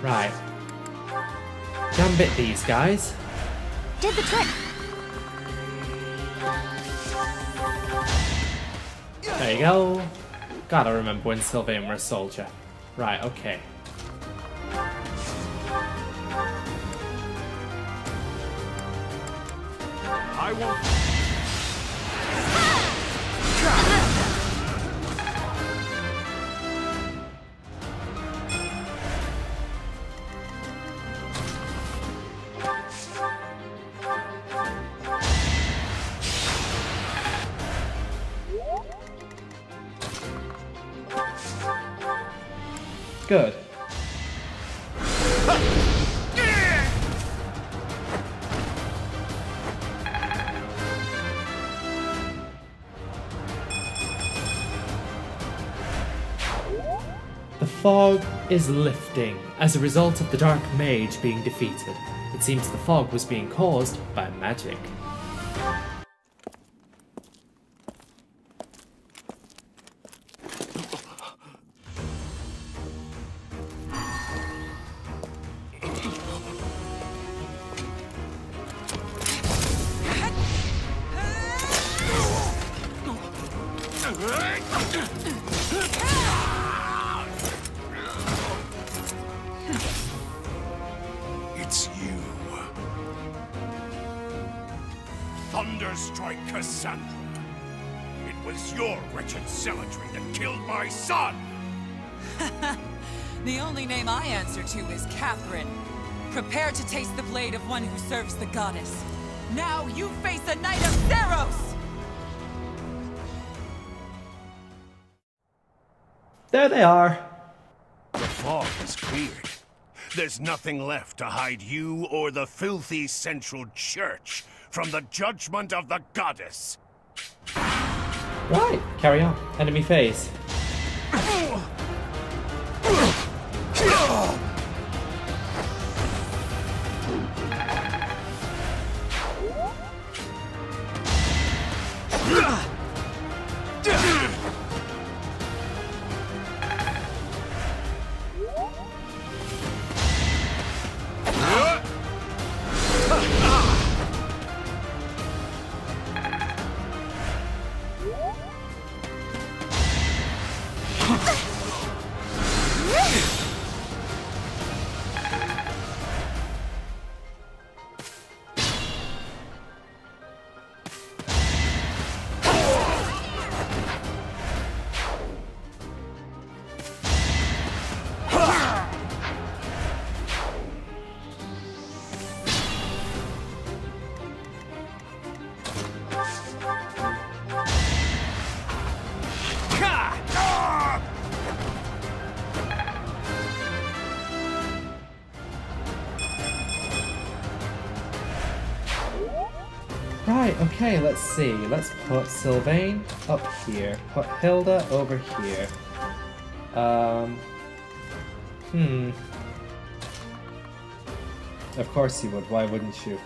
Right. Gambit these guys.
Did the trick.
There you go. Gotta remember when Sylvain were a soldier. Right, okay.
I
is lifting as a result of the Dark Mage being defeated. It seems the fog was being caused by magic.
It's you. Thunderstrike Cassandra. It was your wretched zealotry that killed my son!
The only name I answer to is Catherine. Prepare to taste the blade of one who serves the goddess. Now you face a Knight of Seiros!
There they are.
The fog is cleared. There's nothing left to hide you or the filthy Central Church from the judgment of the goddess.
Right, carry on. Enemy phase. okay, let's see. Let's put Sylvain up here. Put Hilda over here. Um. Hmm. Of course you would, why wouldn't you?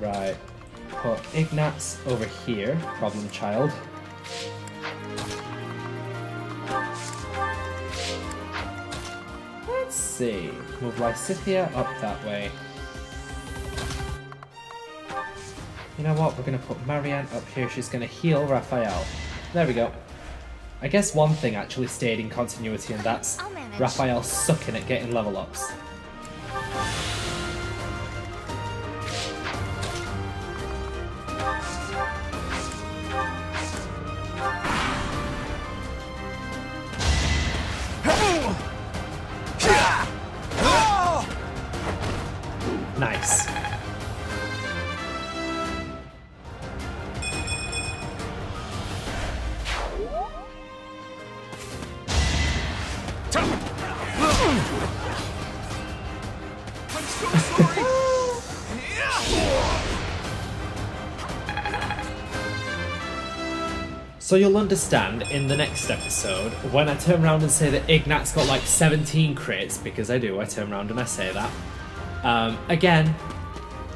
Right. Put Ignatz over here, problem child. Let's see. Move Lysithea up that way. You know what? We're going to put Marianne up here. She's going to heal Raphael. There we go. I guess one thing actually stayed in continuity, and that's Raphael sucking at getting level ups. So you'll understand in the next episode when I turn around and say that Ignat's got like 17 crits, because I do, I turn around and I say that. Um, again,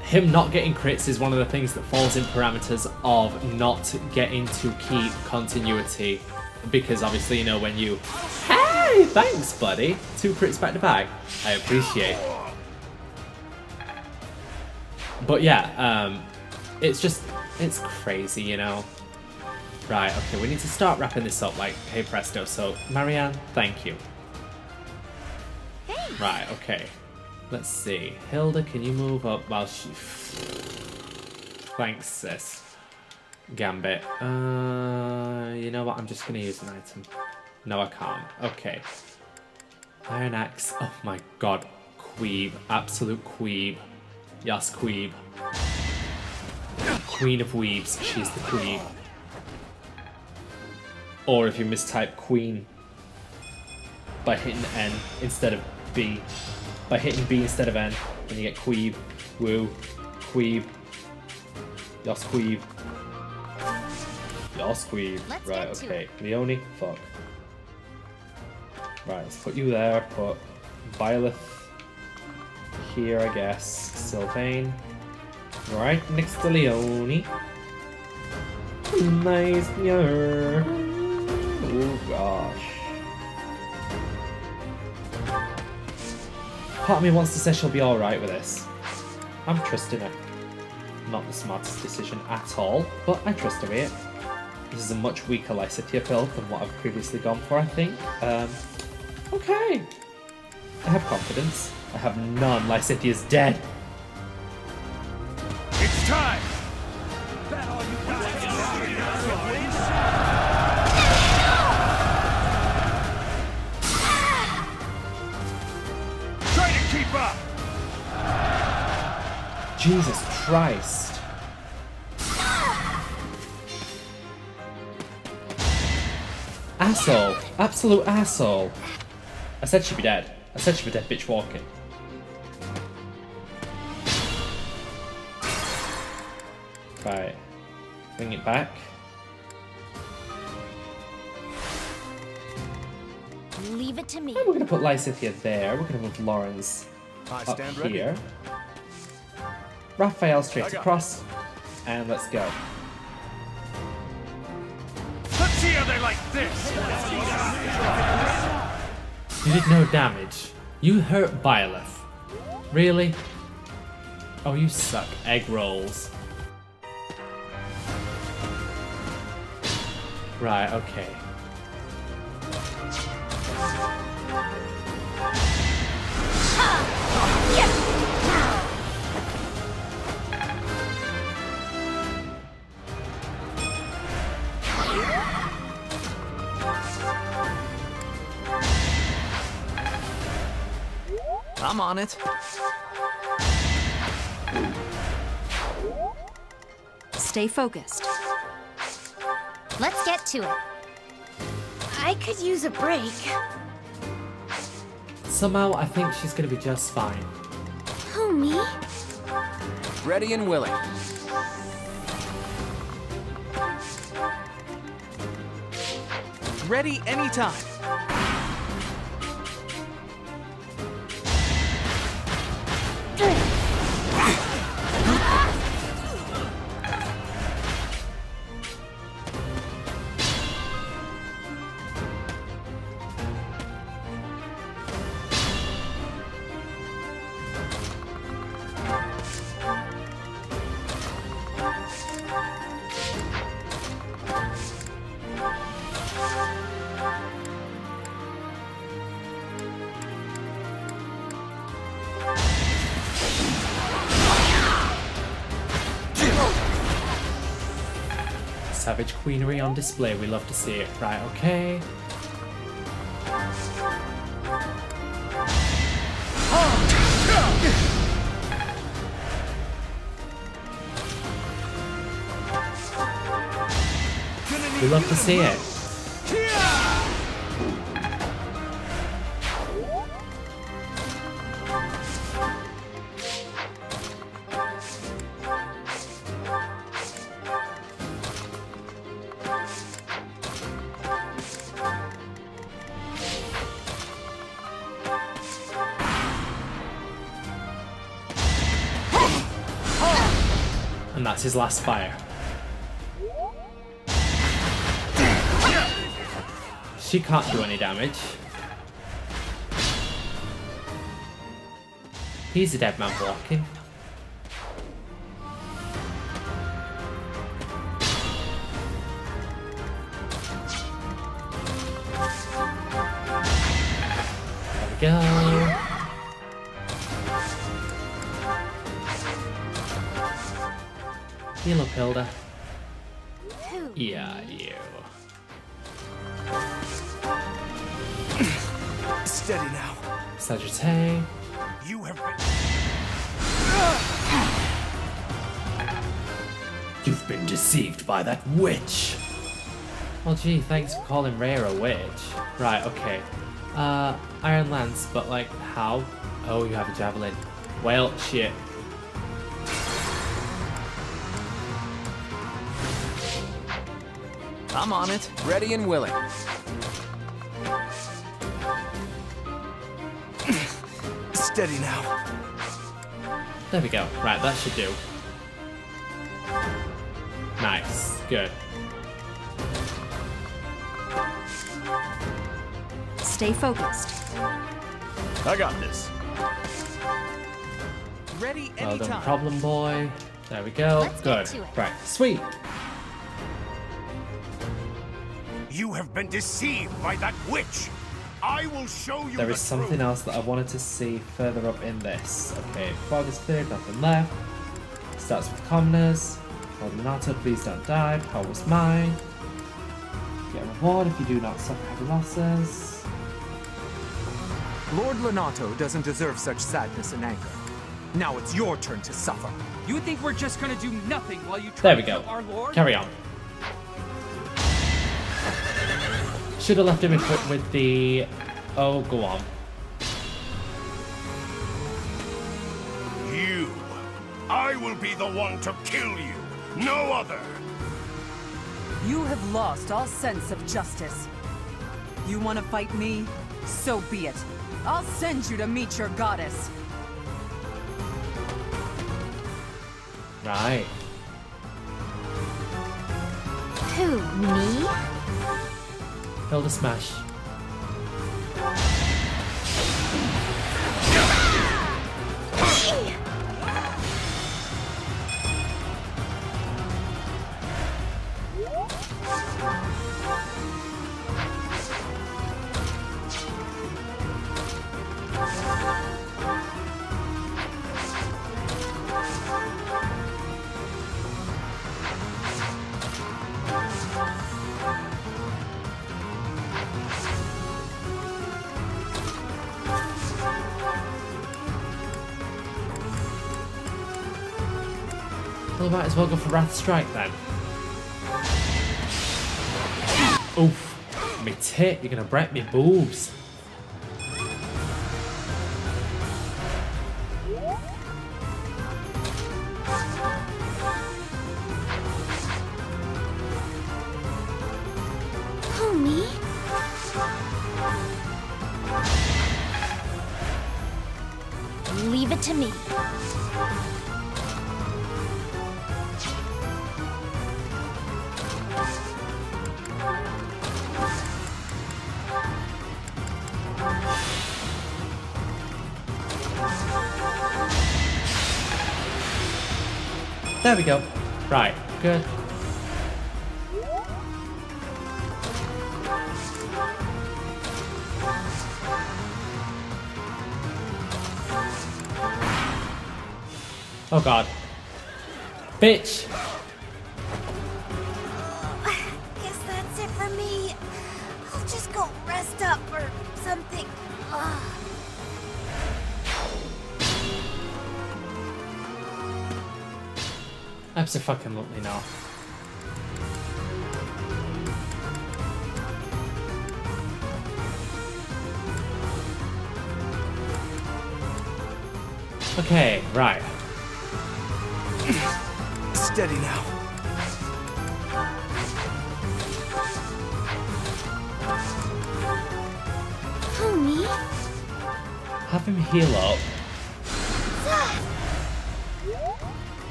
him not getting crits is one of the things that falls in parameters of not getting to keep continuity. Because obviously, you know, when you. Hey, thanks, buddy! Two crits back to back. I appreciate. But yeah, um, it's just. It's crazy, you know? Right, okay, we need to start wrapping this up like, hey presto. So, Marianne, thank you. Right, okay. Let's see. Hilda, can you move up while she... Thanks, sis. Gambit. Uh, you know what? I'm just going to use an item. No, I can't. Okay. Iron Axe. Oh my god. Queeb. Absolute queeb. Yes, queeb. Queen of weebs. She's the queeb. Or if you mistype queen by hitting N instead of B. By hitting B instead of N, then you get queeb, woo, queeb, yos queeb, yos queeb.
Let's
right, okay. Leonie, fuck. Right, let's put you there, put Byleth here, I guess. Sylvain. Right next to Leonie. Nice, yeah. Oh gosh. Part of me wants to say she'll be alright with this. I'm trusting her. Not the smartest decision at all, but I trust her it. This is a much weaker Lysithea build than what I've previously gone for, I think. Um, okay. I have confidence. I have none. Lysithea's dead. Christ. Asshole. Absolute asshole. I said she'd be dead. I said she'd be dead bitch walking. Right. Bring it back.
Leave it to me.
Oh, we're gonna put Lysithea there. We're gonna move Lorenz
I
up
stand ready.
Here. Raphael straight across. And let's go.
Let's see how they like this!
You did no damage. You hurt Byleth. Really? Oh, you suck. Egg rolls. Right, okay.
I'm on it.
Stay focused.
Let's get to it. I could use a break.
Somehow, I think she's gonna be just fine.
Who, me?
Ready and willing.
Ready anytime.
Queenery on display. We love to see it. Right, okay. We love to see it. His last fire. She can't do any damage. He's a dead man walking. Heal up, Hilda. Yeah, you.
Steady now.
Sagittae.
You have been.
You've been deceived by that witch. Well, gee, thanks for calling Rhea a witch. Right, okay. Uh, Iron Lance, but like, how? Oh, you have a javelin. Well, shit.
I'm on it. Ready and willing.
Steady now.
There we go. Right, that should do. Nice. Good.
Stay focused.
I got this.
Ready
Well done, problem boy. There we go.
Let's get
Good.
to it.
Right. Sweet.
You have been deceived by that witch. I will show you
There
the
is something
truth.
else that I wanted to see further up in this. Okay, fog is cleared, nothing left. Starts with commoners. Lord Lonato, please don't die. Power was mine. Get a reward if you do not suffer heavy losses.
Lord Lonato doesn't deserve such sadness and anger. Now it's your turn to suffer.
You think we're just gonna do nothing while you try
There we go.
our lord?
Carry on. Should have left him equipped with the. Oh, go on.
You. I will be the one to kill you. No other.
You have lost all sense of justice. You want to fight me? So be it. I'll send you to meet your goddess.
Right.
Who, me?
A smash. Well, I might as well go for Wrath Strike then. Oof. Me tit, you're gonna break me boobs.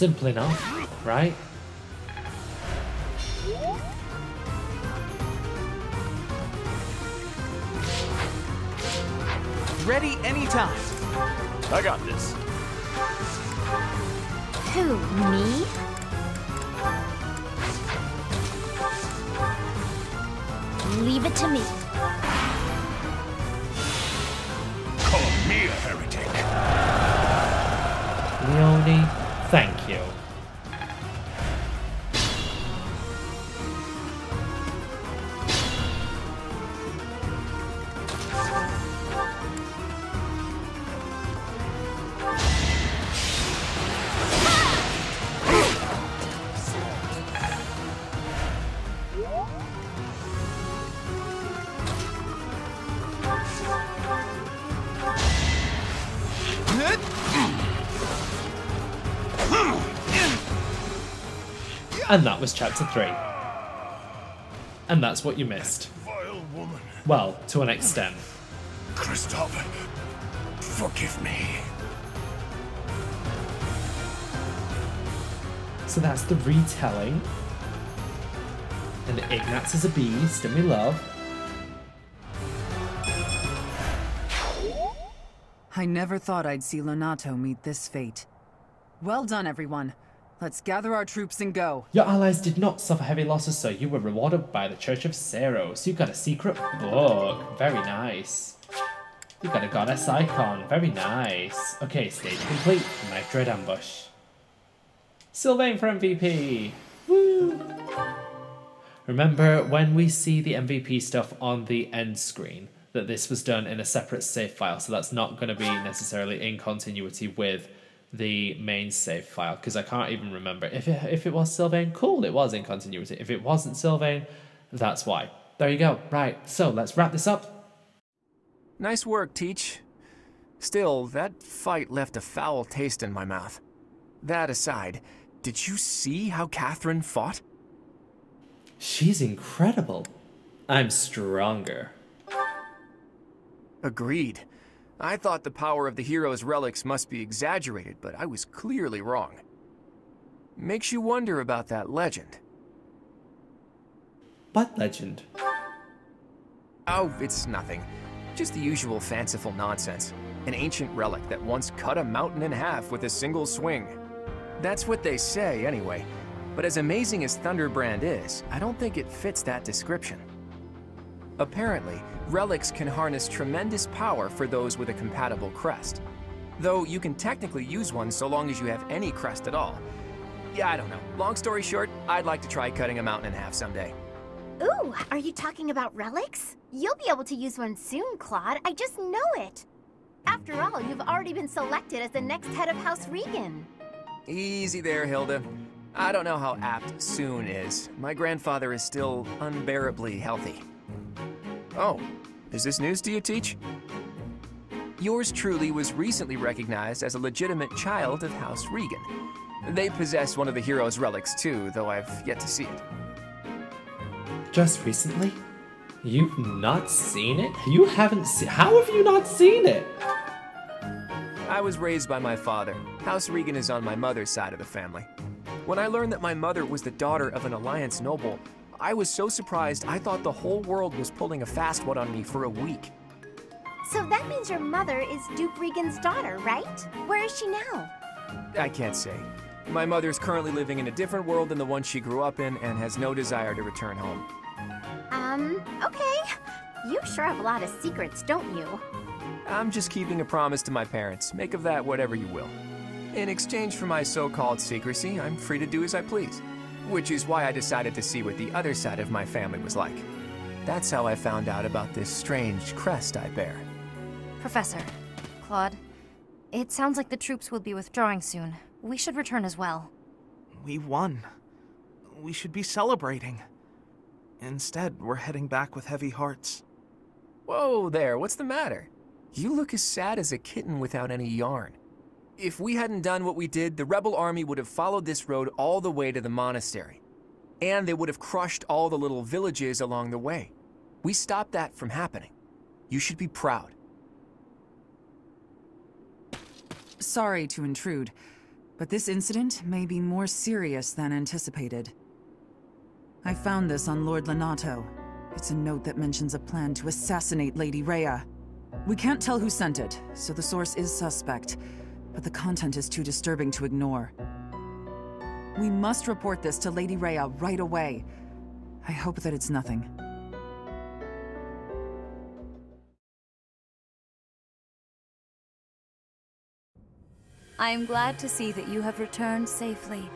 Simple enough, right?
Ready anytime.
I got this.
Who, me? Leave it to me.
Call me a heretic.
Leonie, And that was chapter 3. And that's what you missed.
Vile woman.
Well, to an extent.
Christophe, forgive me.
So that's the retelling. And Ignatz is a beast, and we love.
I never thought I'd see Lonato meet this fate. Well done, everyone. Let's gather our troops and go.
Your allies did not suffer heavy losses, so you were rewarded by the Church of Seiros. You got a secret book. Very nice. You got a goddess icon. Very nice. Okay, stage complete. Knife Dread Ambush. Sylvain for MVP. Woo! Remember when we see the MVP stuff on the end screen that this was done in a separate save file, so that's not going to be necessarily in continuity with the main save file because I can't even remember if it, if it was Sylvain. Cool, it was in continuity. If it wasn't Sylvain, that's why. There you go. Right, so let's wrap this up.
Nice work, Teach. Still, that fight left a foul taste in my mouth. That aside, did you see how Catherine fought?
She's incredible. I'm stronger.
Agreed. I thought the power of the hero's relics must be exaggerated, but I was clearly wrong. Makes you wonder about that legend.
What legend?
Oh, it's nothing. Just the usual fanciful nonsense. An ancient relic that once cut a mountain in half with a single swing. That's what they say, anyway. But as amazing as Thunderbrand is, I don't think it fits that description. Apparently, relics can harness tremendous power for those with a compatible crest. Though you can technically use one so long as you have any crest at all. Yeah, I don't know. Long story short, I'd like to try cutting a mountain in half someday.
Ooh, are you talking about relics? You'll be able to use one soon, Claude. I just know it. After all, you've already been selected as the next head of House Riegan.
Easy there, Hilda. I don't know how apt soon is. My grandfather is still unbearably healthy. Oh, is this news to you, Teach? Yours truly was recently recognized as a legitimate child of House Riegan. They possess one of the hero's relics too, though I've yet to see it.
Just recently? You've not seen it? You haven't seen How have you not seen it?
I was raised by my father. House Riegan is on my mother's side of the family. When I learned that my mother was the daughter of an Alliance noble, I was so surprised I thought the whole world was pulling a fast one on me for a week.
So that means your mother is Duke Riegan's daughter, right? Where is she now?
I can't say. My mother is currently living in a different world than the one she grew up in and has no desire to return home.
Um, okay. You sure have a lot of secrets, don't you?
I'm just keeping a promise to my parents. Make of that whatever you will. In exchange for my so-called secrecy, I'm free to do as I please. Which is why I decided to see what the other side of my family was like. That's how I found out about this strange crest I bear.
Professor, Claude, it sounds like the troops will be withdrawing soon. We should return as well.
We won. We should be celebrating. Instead, we're heading back with heavy hearts.
Whoa there, what's the matter? You look as sad as a kitten without any yarn. If we hadn't done what we did, the rebel army would have followed this road all the way to the monastery. And they would have crushed all the little villages along the way. We stopped that from happening. You should be proud.
Sorry to intrude, but this incident may be more serious than anticipated. I found this on Lord Lonato. It's a note that mentions a plan to assassinate Lady Rhea. We can't tell who sent it, so the source is suspect, but the content is too disturbing to ignore. We must report this to Lady Rhea right away. I hope that it's nothing.
I am glad to see that you have returned safely.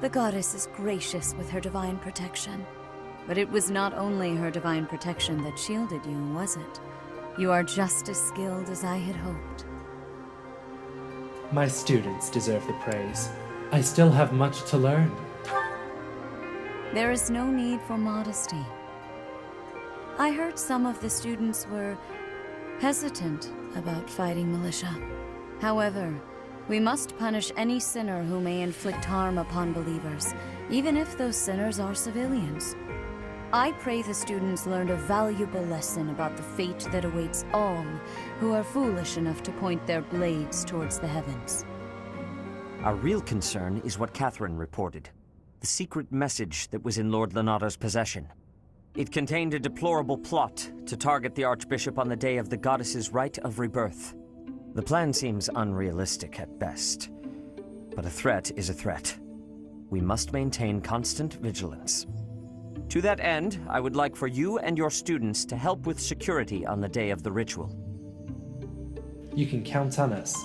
The goddess is gracious with her divine protection. But it was not only her divine protection that shielded you, was it? You are just as skilled as I had hoped.
My students deserve the praise. I still have much to learn.
There is no need for modesty. I heard some of the students were hesitant about fighting militia. However, We must punish any sinner who may inflict harm upon believers, even if those sinners are civilians. I pray the students learned a valuable lesson about the fate that awaits all who are foolish enough to point their blades towards the heavens.
Our real concern is what Catherine reported. The secret message that was in Lord Lonato's possession. It contained a deplorable plot to target the Archbishop on the day of the goddess's rite of rebirth. The plan seems unrealistic at best, but a threat is a threat. We must maintain constant vigilance. To that end, I would like for you and your students to help with security on the day of the ritual.
You can count on us.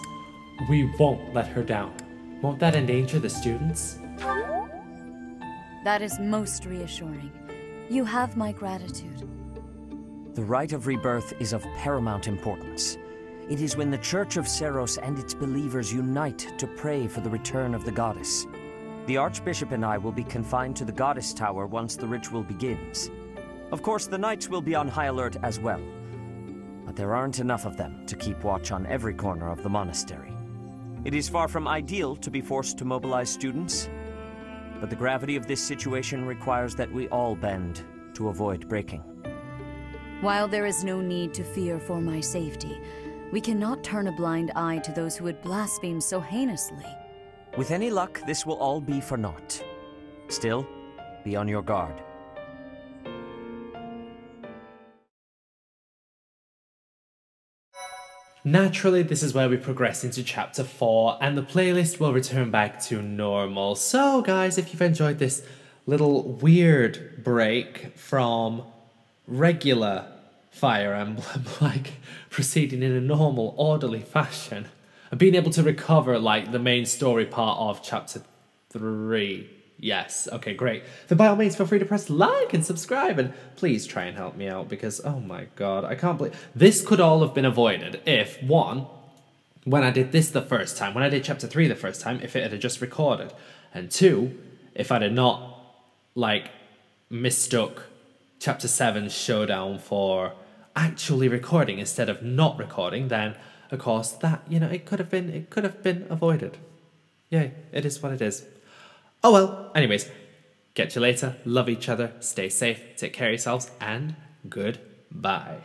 We won't let her down. Won't that endanger the students?
That is most reassuring. You have my gratitude.
The rite of rebirth is of paramount importance. It is when the Church of Seiros and its believers unite to pray for the return of the goddess. The Archbishop and I will be confined to the Goddess Tower once the ritual begins. Of course, the Knights will be on high alert as well. But there aren't enough of them to keep watch on every corner of the monastery. It is far from ideal to be forced to mobilize students, but the gravity of this situation requires that we all bend to avoid breaking.
While there is no need to fear for my safety, we cannot turn a blind eye to those who would blaspheme so heinously.
With any luck, this will all be for naught. Still, be on your guard.
Naturally, this is where we progress into chapter 4, and the playlist will return back to normal. So, guys, if you've enjoyed this little weird break from regular Fire Emblem, like proceeding in a normal, orderly fashion, being able to recover like the main story part of chapter three. Yes, okay, great. Then by all means, feel free to press like and subscribe, and please try and help me out because oh my god, I can't believe this could all have been avoided if one, when I did this the first time, when I did chapter three the first time, if it had just recorded, and two, if I'd not like mistook chapter seven showdown for actually recording instead of not recording, then of course, that, you know, it could have been, it could have been avoided. Yay, it is what it is. Oh well, anyways, catch you later, love each other, stay safe, take care of yourselves, and goodbye.